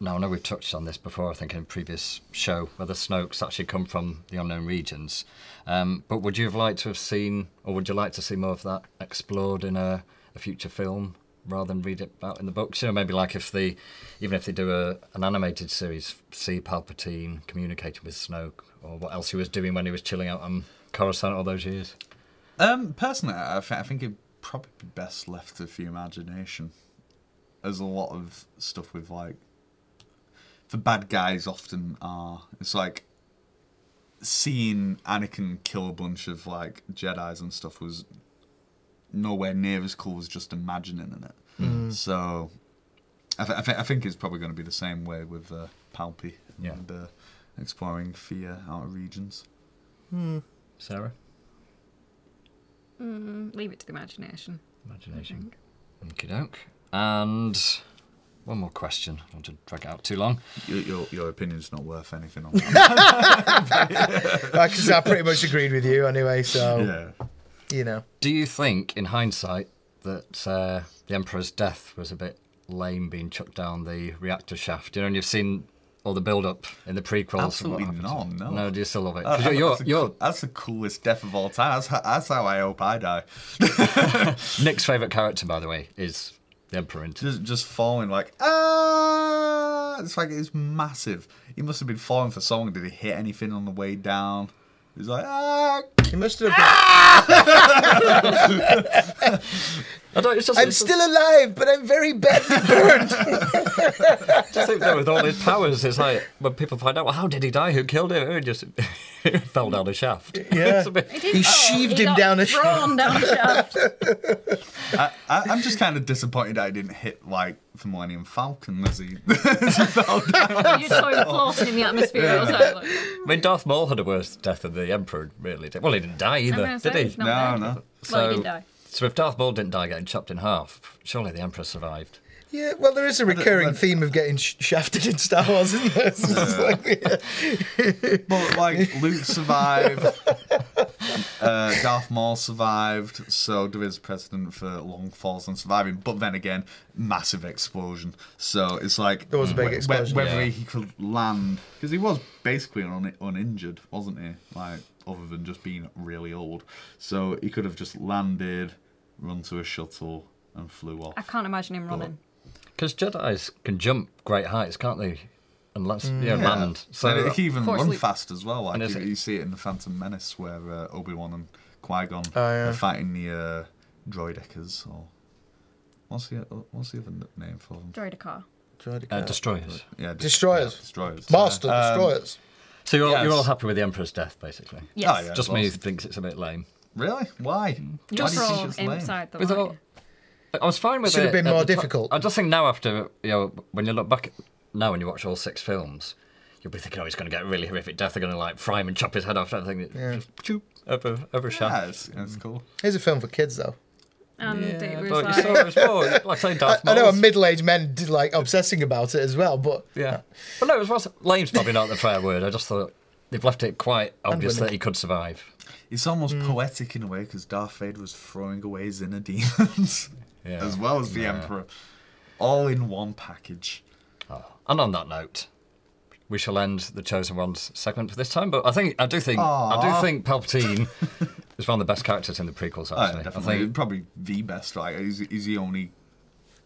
C: now I know we've touched on this before. I think in a previous show whether Snoke's actually come from the unknown regions. Um, but would you have liked to have seen, or would you like to see more of that explored in a, a future film rather than read it out in the books? You know, maybe like if the, even if they do a an animated series, see Palpatine communicating with Snoke, or what else he was doing when he was chilling out on Coruscant all those years.
B: Um, personally, I, th- I think it'd probably be best left to the imagination. There's a lot of stuff with like the bad guys often are. It's like seeing Anakin kill a bunch of like Jedi's and stuff was nowhere near as cool as just imagining it. So I, th- I, th- I think it's probably going to be the same way with uh, Palpy
C: Yeah.
B: and uh, exploring fear out of regions.
C: Sarah,
D: Mm, leave it to the imagination.
C: imagination. Okie doke. And one more question. I don't want to drag it out too long.
B: Your, your, your opinion's not worth anything on that.
A: Because I pretty much agreed with you anyway. So
B: yeah.
A: You know,
C: Do you think, in hindsight, that uh, the Emperor's death was a bit lame being chucked down the reactor shaft? You know, and you've seen all the build-up in the prequels. and what
B: Absolutely not, no.
C: No, do you still love it?
B: Uh,
C: 'Cause you're, you're,
B: that's, the,
C: you're
B: coo- that's the coolest death of all time. That's, how- that's how I hope I die.
C: Nick's favourite character, by the way, is the Emperor. Into
B: Just, just falling like ah. It's like it's massive. He must have been falling for so long. Did he hit anything on the way down? He's like ah.
A: He must have been.
C: I don't, it's just,
A: I'm
C: it's just-
A: still alive, but I'm very badly burned.
C: just think that with all his powers, it's like when people find out, well, how did he die? Who killed him? He just fell down a shaft.
A: Yeah.
C: A bit-
D: He, did
A: sheaved
D: He
A: him
D: got
A: down a
D: thrown down a shaft.
B: I, I, I'm just kind of disappointed I didn't hit like the Millennium Falcon as he, as he fell down.
D: you saw him floating in the atmosphere.
C: Yeah.
D: all like,
C: I mean, Darth Maul had a worse death than the Emperor, really. Well, he didn't die either, did he?
D: not
B: No,
D: dead.
B: no.
D: Well,
C: So,
D: he did die.
C: So if Darth Maul didn't die getting chopped in half, surely the Emperor survived.
A: yeah, well, there is a recurring theme of getting sh- shafted in Star Wars, isn't there? It's like, yeah.
B: But like Luke survived, uh, Darth Maul survived, so there is precedent for long falls and surviving. But then again, massive explosion. So it's like
A: There was a big
B: wh- wh-
A: explosion.
B: Whether
C: Yeah.
B: he could land because he was basically un- uninjured, wasn't he? Like other than just being really old, so he could have just landed, run to a shuttle, and flew off.
D: I can't imagine him running.
C: Because Jedi's can jump great heights, can't they? And let's
A: Mm.
C: you know,
B: Yeah.
C: land. So
B: and he can even run fast as well. Like
C: And
B: you,
C: it-
B: you see it in the Phantom Menace where uh, Obi Wan and Qui Gon
A: Oh, yeah.
B: are fighting the uh, droidekas. Or what's the what's the other n- name for them?
D: Droid a car.
C: uh, destroyers.
B: Yeah, dis-
A: Destroyers.
B: yeah, destroyers.
A: Master
B: Um,
A: destroyers.
C: So you're,
B: Yes.
C: you're all happy with the Emperor's death, basically.
D: Yes.
B: Oh, yeah.
C: Just me
B: course.
C: thinks it's a bit lame.
B: Really? Why? Mm.
D: You
B: Why
D: just
B: do you think it's lame?
D: inside the
C: With all- I was fine with
A: Should
C: it.
A: Should have been
C: uh,
A: more
C: the ti-
A: difficult.
C: I just think now, after you know, when you look back now and you watch all six films, you'll be thinking, oh, he's going to get a really horrific death. They're going to like fry him and chop his head off. I think
A: Yeah.
C: just choop over over a
B: Yeah,
C: shaft.
B: it's, it's cool. Mm.
A: Here's a film for kids, though.
D: And
C: Yeah,
D: it was
C: but you
D: like,
C: saw it was more like I say,
A: I, I know
C: Maul's-
A: middle-aged men did, like obsessing about it as well, but
C: Yeah. But no, it was lame's probably not the fair word. I just thought they've left it quite obvious that he could survive.
B: It's almost
A: Hmm.
B: poetic in a way because Darth Vader was throwing away his inner demons
C: Yeah.
B: as well as the
C: Yeah.
B: Emperor, all in one package.
C: And on that note, we shall end the chosen ones segment for this time. But I think I do think I do think Palpatine is one of the best characters in the prequels.
B: Oh,
C: Actually, I
B: definitely,
C: think
B: probably the best. Right, he's, he's the only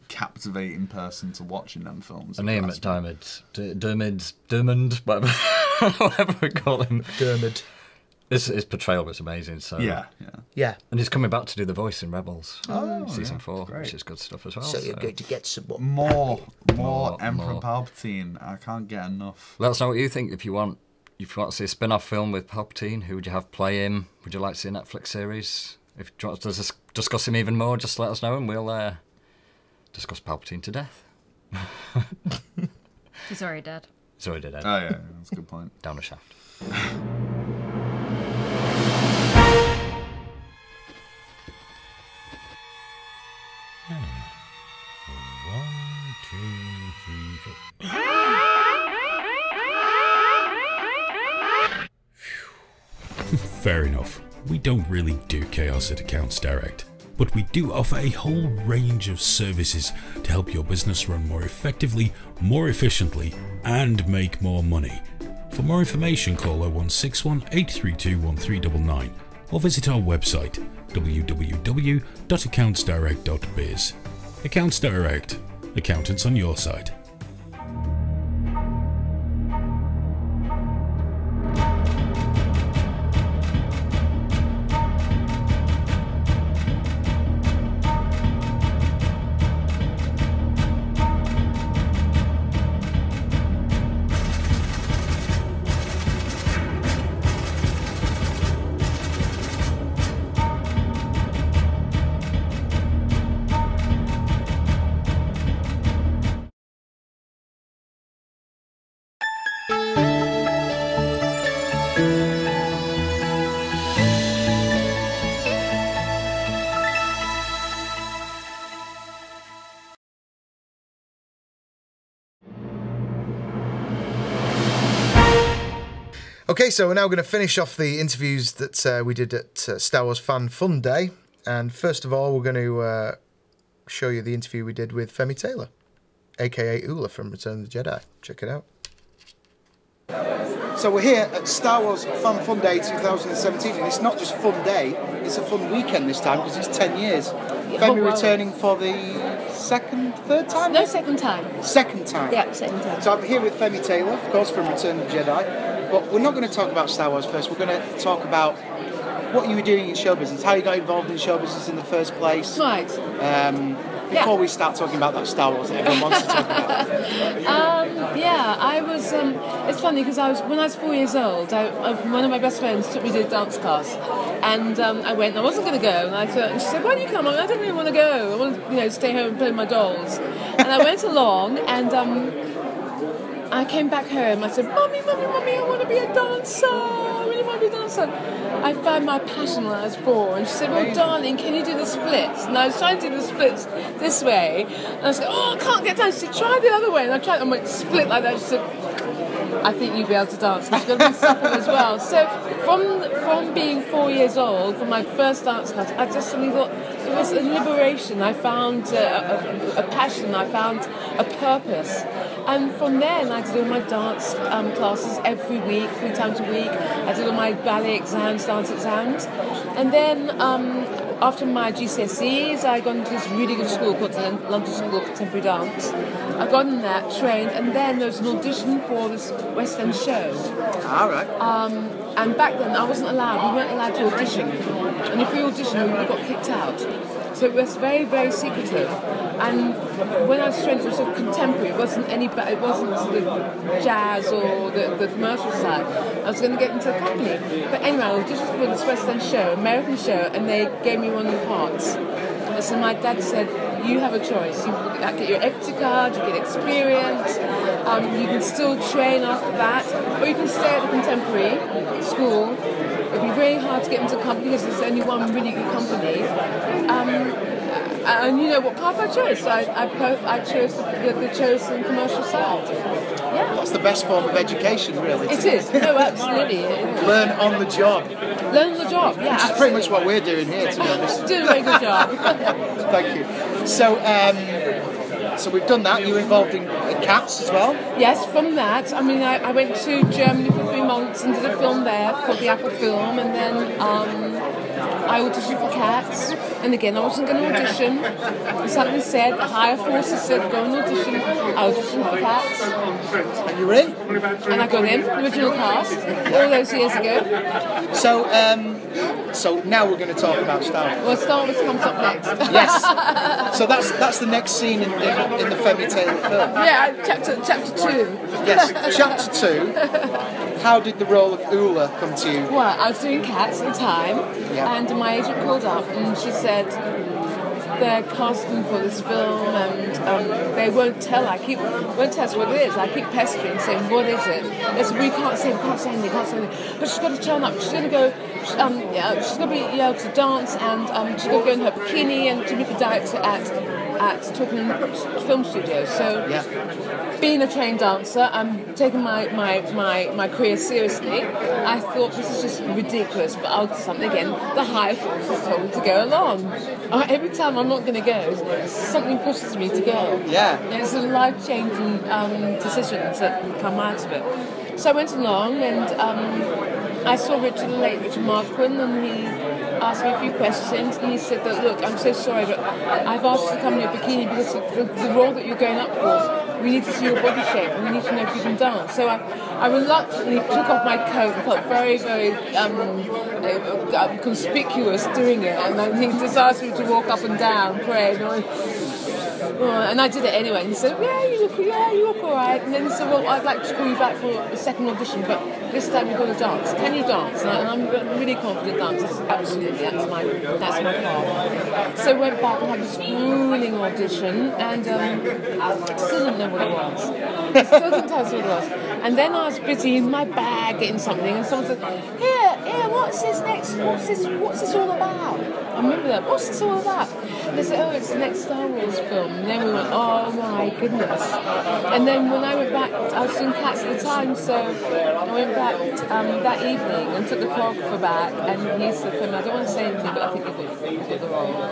B: captivating person to watch in them films.
C: and
B: name you
C: Ian
B: ask me.
C: D- Dermid, Dermond, whatever, whatever we call him.
A: Dermot.
C: His, his portrayal was amazing. So
B: Yeah, yeah.
A: Yeah.
C: and he's coming back to do the voice in Rebels,
B: Oh,
C: season
B: yeah,
C: four,
B: great.
C: which is good stuff as well.
A: So you're
C: so-
A: going to get some more.
B: More, more,
C: More,
B: Emperor
C: more.
B: Palpatine. I can't get enough.
C: Let us know what you think. If you want, if you want to see a spin-off film with Palpatine, who would you have play him? Would you like to see a Netflix series? If you want to discuss him even more, just let us know, and we'll uh, discuss Palpatine to death.
D: he's already dead.
C: He's already dead.
B: Oh yeah, that's a good point.
C: Down a shaft.
F: Fair enough. We don't really do chaos at Accounts Direct, but we do offer a whole range of services to help your business run more effectively, more efficiently, and make more money. For more information, call 0161 832 1399 or visit our website www.accountsdirect.biz. Accounts Direct, accountants on your side.
A: Okay, so we're now going to finish off the interviews that uh, we did at uh, Star Wars Fan Fun Day. And first of all, we're going to uh, show you the interview we did with Femi Taylor, aka Oola from Return of the Jedi. Check it out. So we're here at Star Wars Fan Fun Day 2017, and it's not just fun day; it's a fun weekend this time because it's 10 years. Femi
G: wow.
A: returning for the second, third time,
G: No, second time.
A: second time.
G: Yeah, second time.
A: So I'm here with Femi Taylor, of course, from Return of the Jedi. But we're not going to talk about Star Wars first. We're going to talk about
G: what you were doing in show business, how you got involved in show business in the first place.
H: Right.
G: Um,
H: Yeah.
G: before we start talking about that Star Wars that everyone wants to talk about.
H: Um, yeah, I was. Um, it's funny because I was when I was four years old. I, uh, one of my best friends took me to a dance class, and um, I went. and I wasn't going to go, and I thought, and she said, "Why don't you come?" I don't really want to go. I want to, you know, stay home and play with my dolls. And I went along, and um, I came back home. I said, "Mummy, mummy, mummy, I want to be a dancer. I really want to be a dancer." I found my passion when I was four, and she said, "Well, darling, can you do the splits?" And I was trying to do the splits this way, and I like, "Oh, I can't get down." She said, "Try the other way," and I tried. I went split like that. She said, I think you'd be able to dance. You've got to be supple as well. So from from being four years old, from my first dance class, I just suddenly thought it was a liberation. I found uh, a, a passion. I found a purpose. And from then, I did all my dance um, classes every week, three times a week. I did all my ballet exams, dance exams. And then um, after my GCSEs, I got into this really good school called the London School of Contemporary Dance. I got in that, trained, and then there was an audition for this West End show.
G: All right.
H: Um, and back then, I wasn't allowed. We weren't allowed to audition, and if we auditioned, we got kicked out. So it was very, very secretive. And when I was trained, it was sort of contemporary. It wasn't any, it wasn't of jazz or the, the commercial side. I was going to get into the company. But anyway, I just for this West End show, American show, and they gave me one of the parts. And so my dad said, you have a choice. You get your equity card, you get experience, um, you can still train after that, or you can stay at the contemporary school. Be very hard to get into a company because there's only one really good company. Um, and you know what path I chose? I, I, I chose the, the, chosen commercial side. Yeah.
G: That's the best form of education, really.
H: It is. No, absolutely.
G: Learn on the job.
H: Learn on the job. Yeah.
G: Which is pretty much what we're doing here, to be honest.
H: Doing a very good job.
G: Thank you. So, um, so we've done that. You were involved in Cats as well.
H: Yes, from that, I mean, I, I went to Germany three months and did a film there called the Apple Film, and then um, I auditioned for Cats. And again, I wasn't going to audition. Something said, the higher forces said, go and audition. I auditioned for Cats,
G: And you were in.
H: and I got in, original cast, all those years ago.
G: So, um, so now we're going to talk about Star Wars.
H: Well, Star Wars comes up next.
G: Yes. So that's that's the next scene in, in, in the Femi Taylor film.
H: yeah, chapter chapter two.
G: Yes. Chapter two. How did the role of Oola come to you?
H: Well, I was doing Cats at the time,
G: Yeah.
H: and my agent called up and she said they're casting for this film and um, they won't tell. I keep won't tell us what it is. I keep pestering, saying, "What is it?" Said, "We can't say, we can't say anything, can't say anything." But she's got to turn up. She's going to go. Um, yeah, she's going to be able to dance and um, she's going to go in her bikini and to meet the director at at Twickenham Film Studios. So
G: Yeah.
H: being a trained dancer, I'm taking my, my, my, my career seriously. I thought this is just ridiculous, but I'll do something again. The higher forces told me to go along. Uh, every time I'm not going to go, something pushes me to go.
G: Yeah.
H: And it's a life changing um, decisions that come out of it. So I went along and um, I saw Richard, the late Richard Marquand, and he asked me a few questions. And he said that, look, I'm so sorry, but I've asked you to come in your bikini because the, the role that you're going up for, we need to see your body shape and we need to know if you can dance. So I, I reluctantly took off my coat and felt very, very um, uh, uh, conspicuous doing it. And then he just asked me to walk up and down, pray. And Oh, and I did it anyway. And he said, "Yeah, you look, yeah, you look all right." And then he said, "Well, I'd like to call you back for a second audition, but this time you've got to dance. Can you dance?" And, I, I'm really confident dancer. Absolutely, that's my that's my path. So I went back and had this grueling audition, and um, still didn't know what it was. Still didn't tell what it was. And then I was busy in my bag getting something, and someone said, "Here, here, what's this next? What's this? What's this all about?" I remember that. What's this all about? They said, "Oh, it's the next Star Wars film." And then we went, "Oh my goodness!" And then when I went back, I was doing Cats at the time, so I went back um, that evening and took the choreographer back, and he said, "I don't want to say anything, but I think the role."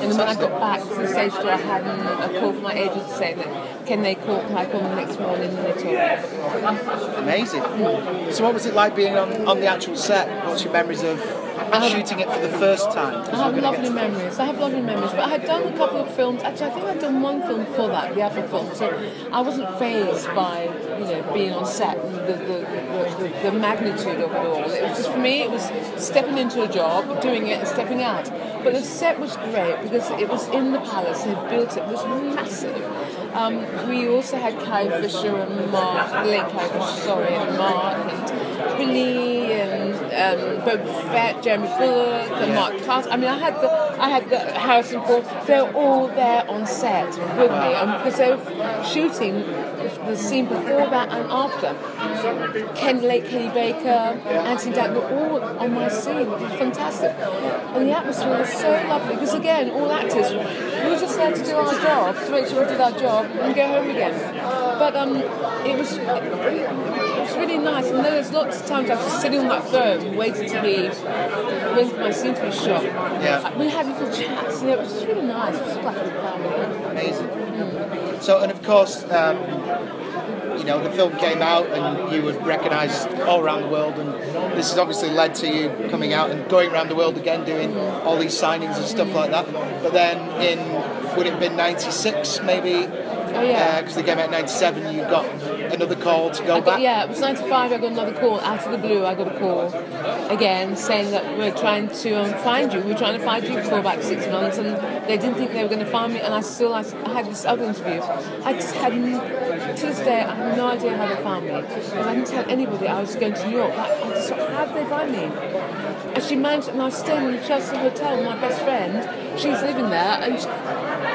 H: And then when I got back to the stage door, I had a call from my agent saying that can they call? Can I call the next morning? And they me.
G: Amazing. So, what was it like being on, on the actual set? What's your memories of
A: shooting it for the first time.
H: I have lovely memories. I have lovely memories. But I had done a couple of films. Actually, I think I'd done one film before that, the Apple film. So I wasn't phased by you know being on set and the the, the, the, the magnitude of it all. It was just for me. It was stepping into a job, doing it, and stepping out. But the set was great because it was in the palace. They built it. It was massive. Um, we also had Carrie Fisher and Mark, late Carrie Fisher, sorry, and Mark and Billy and um, Boba Fett, Jeremy Bulloch, and Mark Carter. I mean, I had the I had the Harrison Ford. They're all there on set with me, because they were shooting the scene before that and after. Ken Lake, Kenny Baker, Anthony Dack were all on my scene. Fantastic, and the atmosphere was so lovely. Because again, all actors, we were just there to do our job, to make sure we did our job, and go home again. But um, it was it. And there was lots of times I was just sitting on that throne, waiting to be, waiting for my scene to be shot.
A: Yeah.
H: We had little chats, and it was just really nice. It was like a family.
A: Amazing. So, and of course, um, you know, the film came out and you were recognised all around the world, and this has obviously led to you coming out and going around the world again, doing all these signings and stuff like that. But then in, would it have been 96 maybe?
H: Oh, yeah.
A: Because they came out in 97, you got another call to go back.
H: yeah, it was 95, I got another call. Out of the blue, I got a call again saying that we're trying to um, find you. We were trying to find you for about six months and they didn't think they were going to find me. And I still I, I had this other interview. I just had, to this day, I have no idea how they found me. Because I didn't tell anybody I was going to New York. Like, I just thought, how did they find me? And she managed, and I was staying in the Chelsea Hotel with my best friend. She's living there, and she,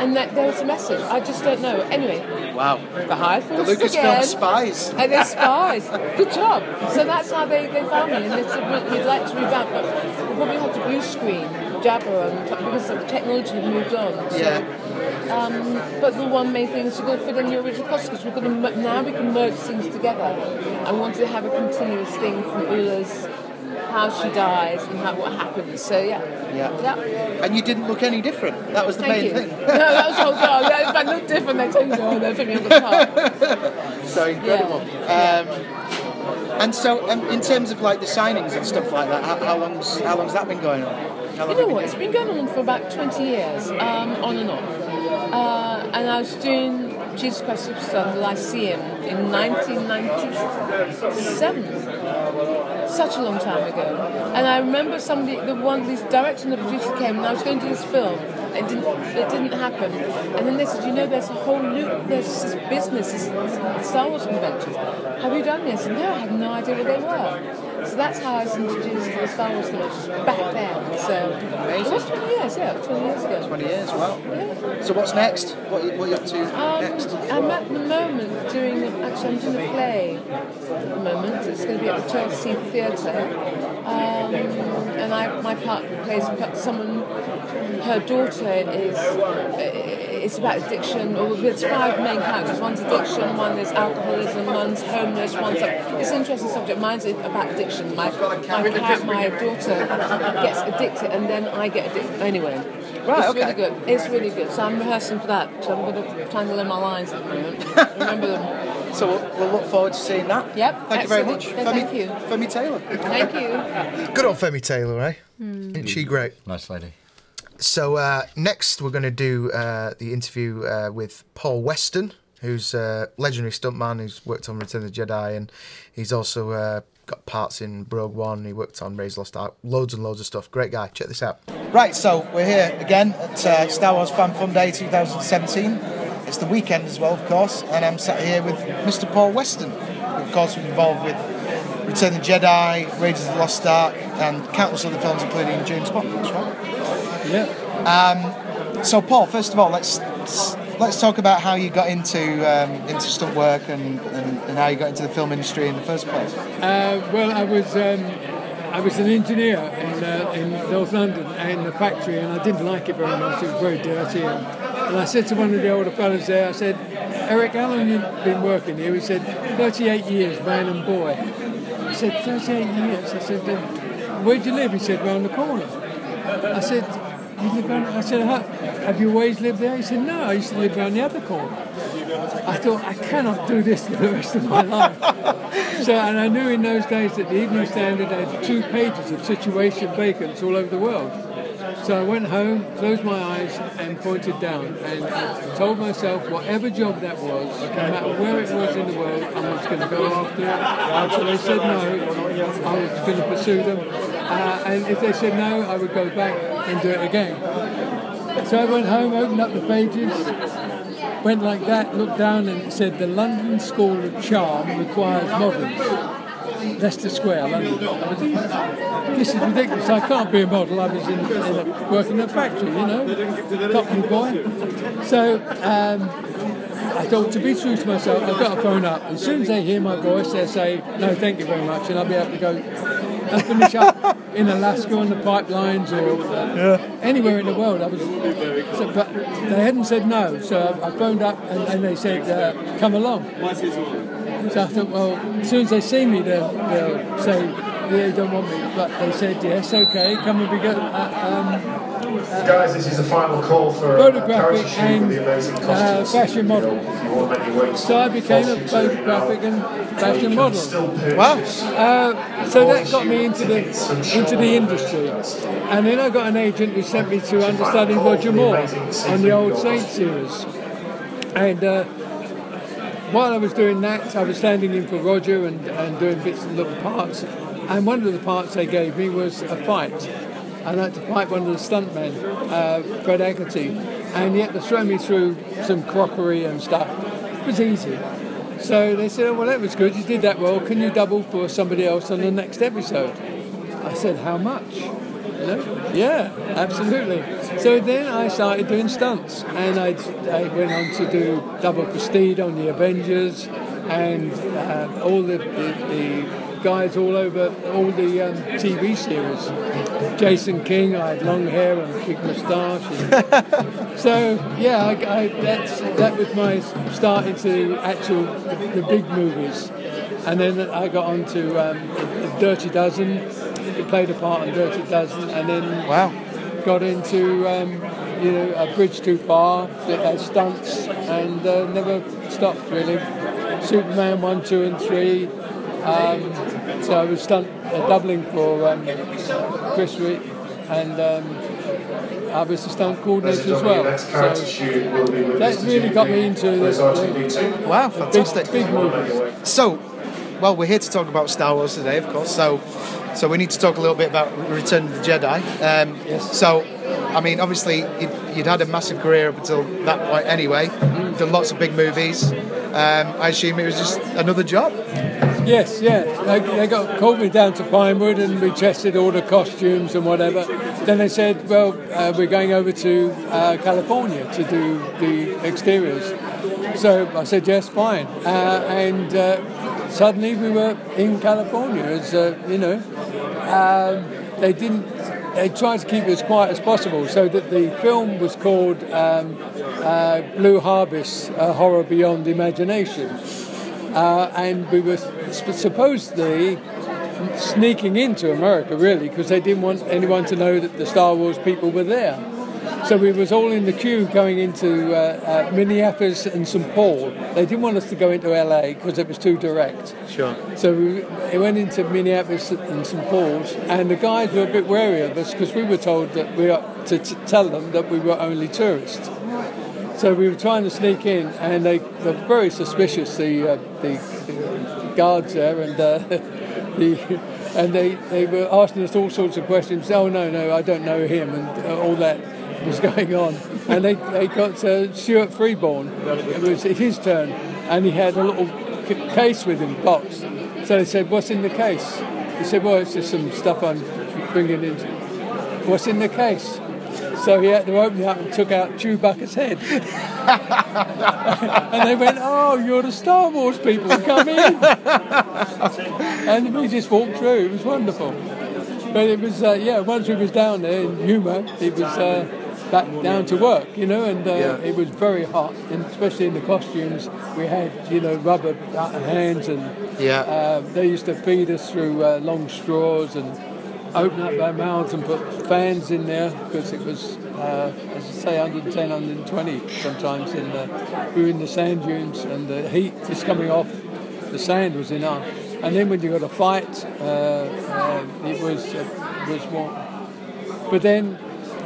H: and that, there was a message. I just don't know. Anyway,
A: Wow.
H: the high
A: The Lucasfilm spies.
H: And they're spies. Good job. So that's how they, they found me. And they said, "We- we'd like to revamp, but we'll probably have to blue screen Jabba and because the technology had moved on. So,
A: Yeah.
H: Um, but the one main thing is you've got to fit in your original cost because we're going to now we can merge things together. I wanted to have a continuous thing from Oola's how she dies and how, what happens. So yeah.
A: Yeah.
H: Yeah.
A: And you didn't look any different. That was the
H: Thank
A: main
H: you.
A: thing.
H: no, that was all God. That- If I look different, they tell me, oh, they're filming on the
A: so incredible. Um, and so, um, in terms of like the signings and stuff like that, how, how long's how long's that been going on?
H: You know what? It's been going on for about 20 years, um, on and off. Uh, and I was doing Jesus Christ Superstar, the Lyceum, in 1997. Such a long time ago. And I remember somebody, the one, this director and the producer came, and I was going to this film. It didn't, it didn't happen. And then they said, you know, there's a whole loop, there's this business, this, Star Wars conventions. Have you done this? And no, I had no idea what they were. So that's how I was introduced to the Star Wars conventions back then. So it was 20 years, yeah, 20 years ago.
A: 20 years, wow.
H: Yeah.
A: So what's next? What, what are you up to
H: Um,
A: next?
H: I'm at the moment doing actually I'm doing a play at the moment. It's going to be at the Chelsea Theatre, um, and I my part plays someone. Her daughter is it's about addiction. Or there's five main characters. One's addiction, one is alcoholism, one's homeless, one's like, it's an interesting subject. Mine's about addiction. My my, cat, my daughter gets addicted, and then I get addicted. Anyway.
A: Right,
H: it's
A: okay.
H: really good. It's really good. So I'm rehearsing for that. So I'm going to try and learn my lines at the moment. Remember them.
A: So we'll, we'll look forward to seeing that.
H: Yep,
A: Thank you very much.
H: excellent.
A: Femi,
H: thank you.
A: Femi Taylor.
H: Thank you.
D: Good old Femi Taylor, eh? Isn't she great?
C: Nice lady.
D: So uh, next, we're going to do uh, the interview uh, with Paul Weston, who's a legendary stuntman who's worked on Return of the Jedi, and he's also uh, got parts in Rogue One. He worked on Raise Lost Ark, loads and loads of stuff. Great guy. Check this out.
A: Right, so we're here again at uh, Star Wars Fan Fun Day 2017. It's the weekend as well, of course, and I'm sat here with Mr. Paul Weston, who, of course, was involved with Return of the Jedi, Raiders of the Lost Ark, and countless other films, including James Bond. That's right.
I: Yeah.
A: So, Paul, first of all, let's let's talk about how you got into um, into stunt work and, and, and how you got into the film industry in the first place.
I: Uh, well, I was um, I was an engineer in uh, in North London in the factory, and I didn't like it very much. It was very dirty, and, and I said to one of the older fellows there, I said, "Eric, how long you been working here?" He said, "38 years, man and boy." I said, "38 years." I said, where do you live?" He said, "Round the corner." I said, "You live round?" I said, "Have you always lived there?" He said, "No, I used to live round the other corner." I thought I cannot do this for the rest of my life. So, and I knew in those days that the Evening Standard had two pages of situation vacants all over the world. So I went home, closed my eyes, and pointed down, and I told myself whatever job that was, no matter where it was in the world, I was going to go after it. Until they said no, I was going to pursue them, uh, and if they said no, I would go back and do it again. So I went home, opened up the pages, went like that, looked down, and it said the London School of Charm requires models. Leicester Square, London. I was, this is ridiculous. I can't be a model. I was in, in a, working in a factory, you know, company boy. So um, I thought, to be true to myself, I've got to phone up. As soon as they hear my voice, they say, no, thank you very much, and I'll be able to go and finish up in Alaska on the pipelines or anywhere in the world. I was, so, but they hadn't said no, so I phoned up and, and they said, uh, come along. So I thought, well, as soon as they see me, they'll, they'll say, yeah, they don't want me. But they said, yes, okay, come and be good. Uh, um,
J: Guys, this is the final call for a
I: photographic and
J: with the amazing
I: uh, fashion model.
J: You all many ways.
I: So I became a photographic and fashion model.
J: Wow.
I: Uh, so that got me into the into the industry, and then I got an agent who sent me to understudy Roger Moore on the old Saint series, and. While I was doing that, I was standing in for Roger and, and doing bits and little parts. And one of the parts they gave me was a fight. And I had to fight one of the stuntmen, uh, Fred Haggerty. And he had to throw me through some crockery and stuff. It was easy. So they said, oh, well, that was good. You did that well. Can you double for somebody else on the next episode? I said, how much? No? Yeah, absolutely. So then I started doing stunts, and I, I went on to do double Prestige on the Avengers, and uh, all the, the, the guys all over all the um, TV series. Jason King, I had long hair and a big moustache. So yeah, I, I, that's that was my start into actual the big movies, and then I got on to um, Dirty Dozen. Played a part in Dirty Dozen, and then
G: Wow.
I: Got into um, you know a bridge too far, did uh, stunts, and uh, never stopped really. Superman one, two, and three. Um, so I was stunt uh, doubling for um, Chris Wick, and um, I was the stunt coordinator as well.
J: Next
I: So
J: shoot will be with
I: that really got me into the,
J: Plays R2D2.
G: Wow, fantastic.
I: big, big movies.
G: So, well, we're here to talk about Star Wars today, of course. So, so we need to talk a little bit about Return of the Jedi. Um,
I: Yes.
G: So, I mean, obviously, you'd, you'd had a massive career up until that point, anyway. Done lots of big movies. Um, I assume it was just another job.
I: Yes, yeah. They, they got called me down to Pinewood and we tested all the costumes and whatever. Then they said, well, uh, we're going over to uh, California to do the exteriors. So I said, yes, fine. Uh, and uh, suddenly we were in California. As uh, you know, um, they didn't. They tried to keep it as quiet as possible, so that the film was called um, uh, Blue Harvest: A Horror Beyond Imagination uh, and we were sp- supposedly sneaking into America, really, because they didn't want anyone to know that the Star Wars people were there. So we was all in the queue going into uh, uh, Minneapolis and St. Paul. They didn't want us to go into LA because it was too direct.
G: Sure.
I: So we, we went into Minneapolis and St. Paul's, and the guys were a bit wary of us because we were told that we are to, to tell them that we were only tourists. So we were trying to sneak in, and they were very suspicious. The uh, the, the guards there, and uh, the and they, they were asking us all sorts of questions. Oh no, no, I don't know him, and uh, all that was going on. And they they got uh, Stuart Freeborn. It was his turn, and he had a little case with him, box. So they said, "What's in the case?" He said, "Well, it's just some stuff I'm bringing in." What's in the case? So he had to open it up and took out Chewbacca's head. and they went, Oh, you're the Star Wars people, come in. and we just walked through, it was wonderful. But it was, uh, yeah, once we was down there in Yuma, it was uh, back down to work, you know, and uh,
G: Yeah.
I: it was very hot, and especially in the costumes. We had, you know, rubber uh, hands, and
G: Yeah.
I: uh, they used to feed us through uh, long straws and open up our mouths and put fans in there because it was uh, as I say, 110, 120 sometimes. In the, we were in the sand dunes, and the heat just coming off the sand was enough. And then when you got a fight, uh, uh, it was uh, was more. But then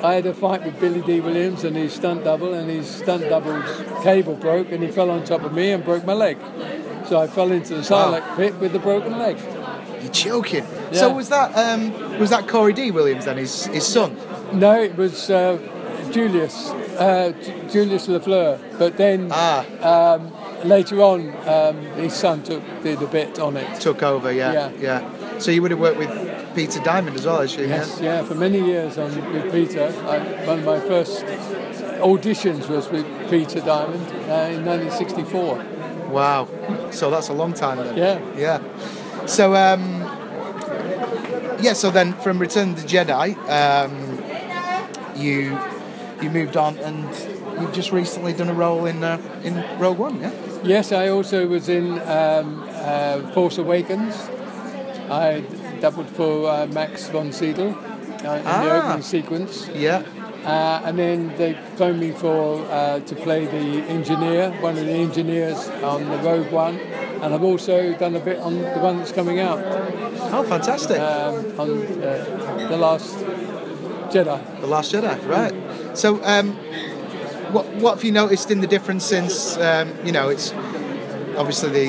I: I had a fight with Billy Dee Williams and his stunt double, and his stunt double's cable broke, and he fell on top of me and broke my leg. So I fell into the Sarlacc pit with a broken leg.
A: You're joking.
I: Yeah.
A: So was that um, was that Corey Dee Williams then, his his son?
I: No, it was uh, Julius, uh, Julius LeFlore. But then um, later on, um, his son took did a bit on it.
A: Took over, yeah,
I: Yeah.
A: yeah. So you would have worked with Peter Diamond as well, as you?
I: Yes, yeah, for many years on with Peter. I, one of my first auditions was with Peter Diamond uh, in 1964.
A: Wow. So that's a long time then.
I: Yeah.
A: Yeah. So um, yeah. So then from Return of the Jedi, um, you you moved on and you've just recently done a role in uh, in Rogue One, yeah.
I: Yes, I also was in um, uh, Force Awakens. I doubled for uh, Max von Sydow uh, in the
A: Ah.
I: opening sequence.
A: Yeah.
I: Uh, and then they phoned me for uh, to play the engineer, one of the engineers on the Rogue One, and I've also done a bit on the one that's coming out.
A: Oh, fantastic!
I: Um, on uh, the Last Jedi.
A: The Last Jedi, right? So, um, what what have you noticed in the difference since um, you know it's obviously the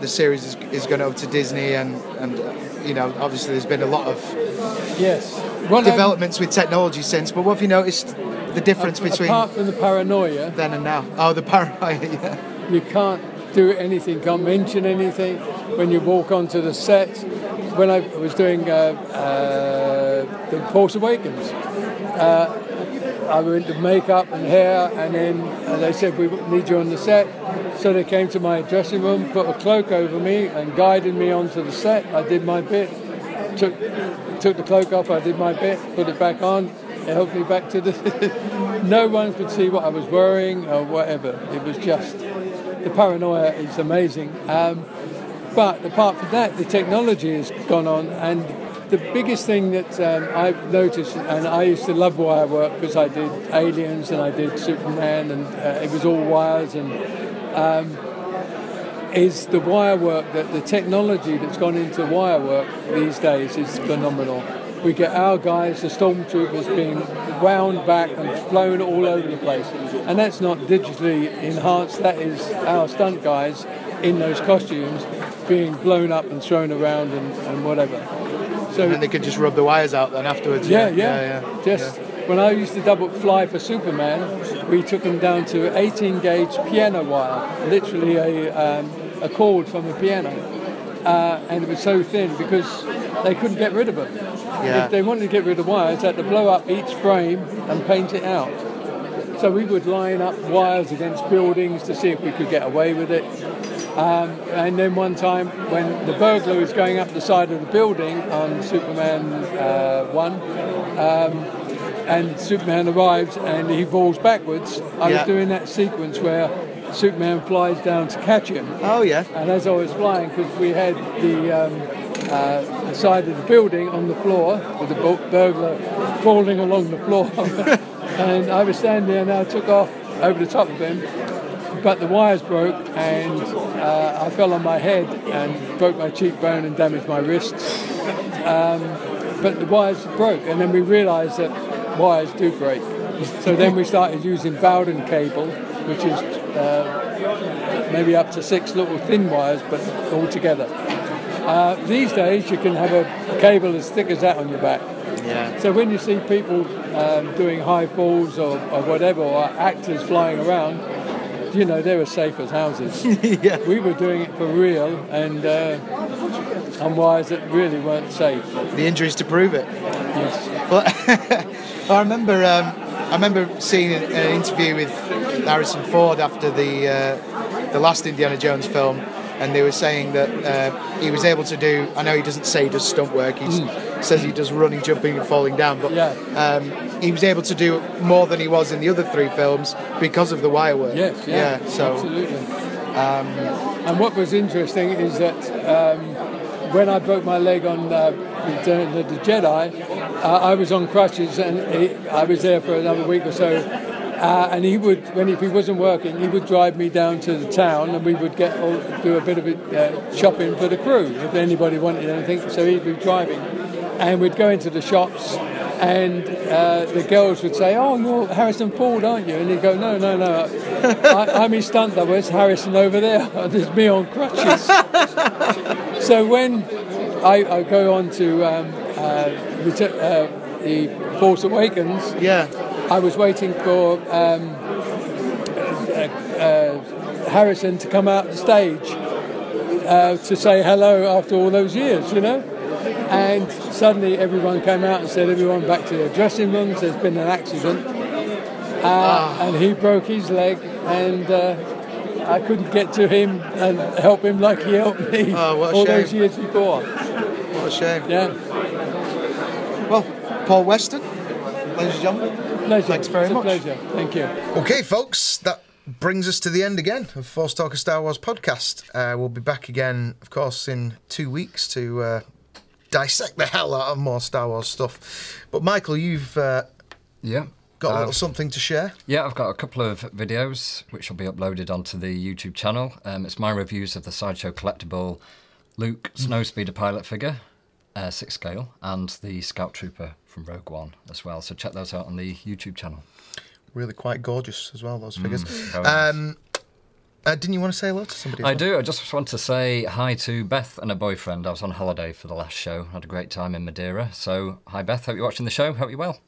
A: the series is, is going over to Disney and and uh, you know obviously there's been a lot of
I: Yes. Well, um,
A: developments with technology since. But what have you noticed the difference between
I: Apart from the paranoia,
A: then and now? Oh, the paranoia. Yeah.
I: you can't do anything, can't mention anything when you walk onto the set. When I was doing uh, uh, the Force Awakens, uh, I went to makeup and hair, and then uh, they said we need you on the set. So they came to my dressing room, put a cloak over me, and guided me onto the set. I did my bit, took took the cloak off. I did my bit, put it back on. It helped me back to the. no one could see what I was wearing or whatever. It was just the paranoia is amazing. Um, but apart from that, the technology has gone on, and the biggest thing that um, I've noticed, and I used to love wire work because I did Aliens and I did Superman, and uh, it was all wires, and um, is the wire work that the technology that's gone into wire work these days is phenomenal. We get our guys, the stormtroopers, being wound back and flown all over the place, and that's not digitally enhanced. That is our stunt guys in those costumes being blown up and thrown around and, and whatever. So
A: and then they could just rub the wires out then afterwards.
I: yeah,
A: yeah,
I: yeah.
A: yeah.
I: Just when I used to double fly for Superman, we took them down to 18 gauge piano wire, literally a, um, a cord from a piano. Uh, and it was so thin because they couldn't get rid of it.
A: Yeah.
I: If they wanted to get rid of wires, they had to blow up each frame and paint it out. So we would line up wires against buildings to see if we could get away with it. Um, and then one time, when the burglar was going up the side of the building on Superman uh, 1, um, and Superman arrives and he falls backwards, I
A: Yeah.
I: was doing that sequence where Superman flies down to catch him.
A: Oh yeah.
I: And as I was flying, because we had the, um, uh, the side of the building on the floor with the burglar falling along the floor, and I was standing there and I took off over the top of him, but the wires broke and uh, I fell on my head and broke my cheekbone and damaged my wrists. Um, but the wires broke, and then we realised that wires do break. So then we started using Bowden cable, which is uh, maybe up to six little thin wires, but all together. Uh, these days, you can have a cable as thick as that on your back.
A: Yeah.
I: So when you see people um, doing high falls or, or whatever, or actors flying around, you know they're as safe as houses.
A: yeah.
I: We were doing it for real, and uh, on wires that really weren't safe.
A: The injuries to prove it.
I: Yes.
A: Well, I remember. Um, I remember seeing an, interview with Harrison Ford after the uh, the last Indiana Jones film, and they were saying that uh, he was able to do. I know he doesn't say he does stunt work. He says he does running, jumping, and falling down. But um, he was able to do more than he was in the other three films because of the wire work.
I: Yes, yeah,
A: so
I: absolutely. and what was interesting is that um, when I broke my leg on uh, of the Jedi, uh, I was on crutches and he, I was there for another week or so. Uh, and he would, when if he wasn't working, he would drive me down to the town, and we would get all, do a bit of uh, shopping for the crew if anybody wanted anything. So he'd be driving, and we'd go into the shops, and uh, the girls would say, "Oh, you're Harrison Ford, aren't you?" And he'd go, "No, no, no, I, I'm his stunt double. It's Harrison over there. There's me on crutches." so when I, I go on to um, uh, retu- uh, the Force Awakens,
G: Yeah.
I: I was waiting for um, uh, uh, Harrison to come out the stage uh, to say hello after all those years, you know. And suddenly everyone came out and said, everyone back to their dressing rooms, there's been an accident. Uh, And he broke his leg, and uh, I couldn't get to him and help him like he helped me
G: Oh, what a
I: all those years before.
G: What a shame.
I: Yeah.
G: Well, Paul Weston, ladies and gentlemen.
I: Pleasure.
G: Thanks very
I: It's a
G: much.
I: pleasure. Thank you.
A: Okay, folks, that brings us to the end again of Force Talker Star Wars podcast. Uh, we'll be back again, of course, in two weeks to uh, dissect the hell out of more Star Wars stuff. But Michael, you've uh,
C: Yeah.
A: got a little something to share.
C: Yeah, I've got a couple of videos which will be uploaded onto the YouTube channel. Um, it's my reviews of the Sideshow collectible Luke Snowspeeder pilot figure, uh, six scale, and the Scout Trooper from Rogue One as well. So check those out on the YouTube channel.
A: Really quite gorgeous as well, those figures.
C: nice.
A: um, uh, didn't you want to say hello to somebody?
C: I
A: well?
C: do. I just want to say hi to Beth and her boyfriend. I was on holiday for the last show. I Had a great time in Madeira. So, hi Beth. Hope you're watching the show. Hope you're well.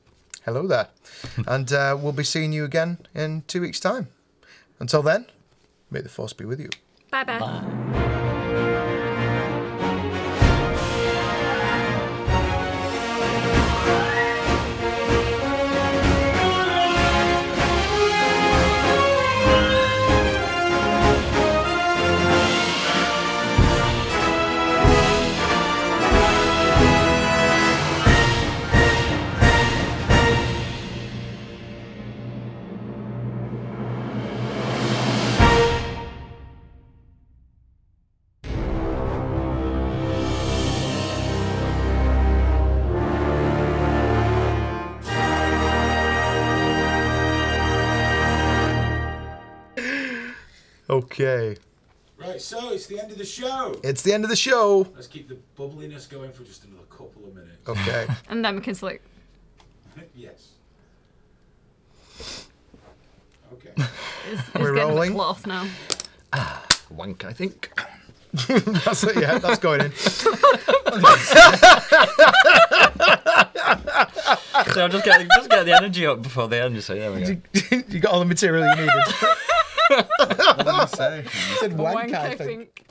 A: Hello there. and uh, we'll be seeing you again in two weeks' time. Until then, may the Force be with you.
D: Bye bye.
A: Okay.
E: Right, so it's the end of the show.
A: It's the end of the show.
E: Let's keep the bubbliness going for just another couple of minutes.
A: Okay.
D: And then we can sleep.
E: yes. Okay.
D: It's, it's
A: We're
D: getting a
A: rolling.
D: bit cloth now.
C: Ah, wank, I think.
A: that's it, yeah, that's going in.
C: so I'm just getting just get the energy up before the end. So there we go.
A: you got all the material you needed.
B: What did he say?
A: He said wank,
D: Wank,
A: I
D: I
A: think.
D: think.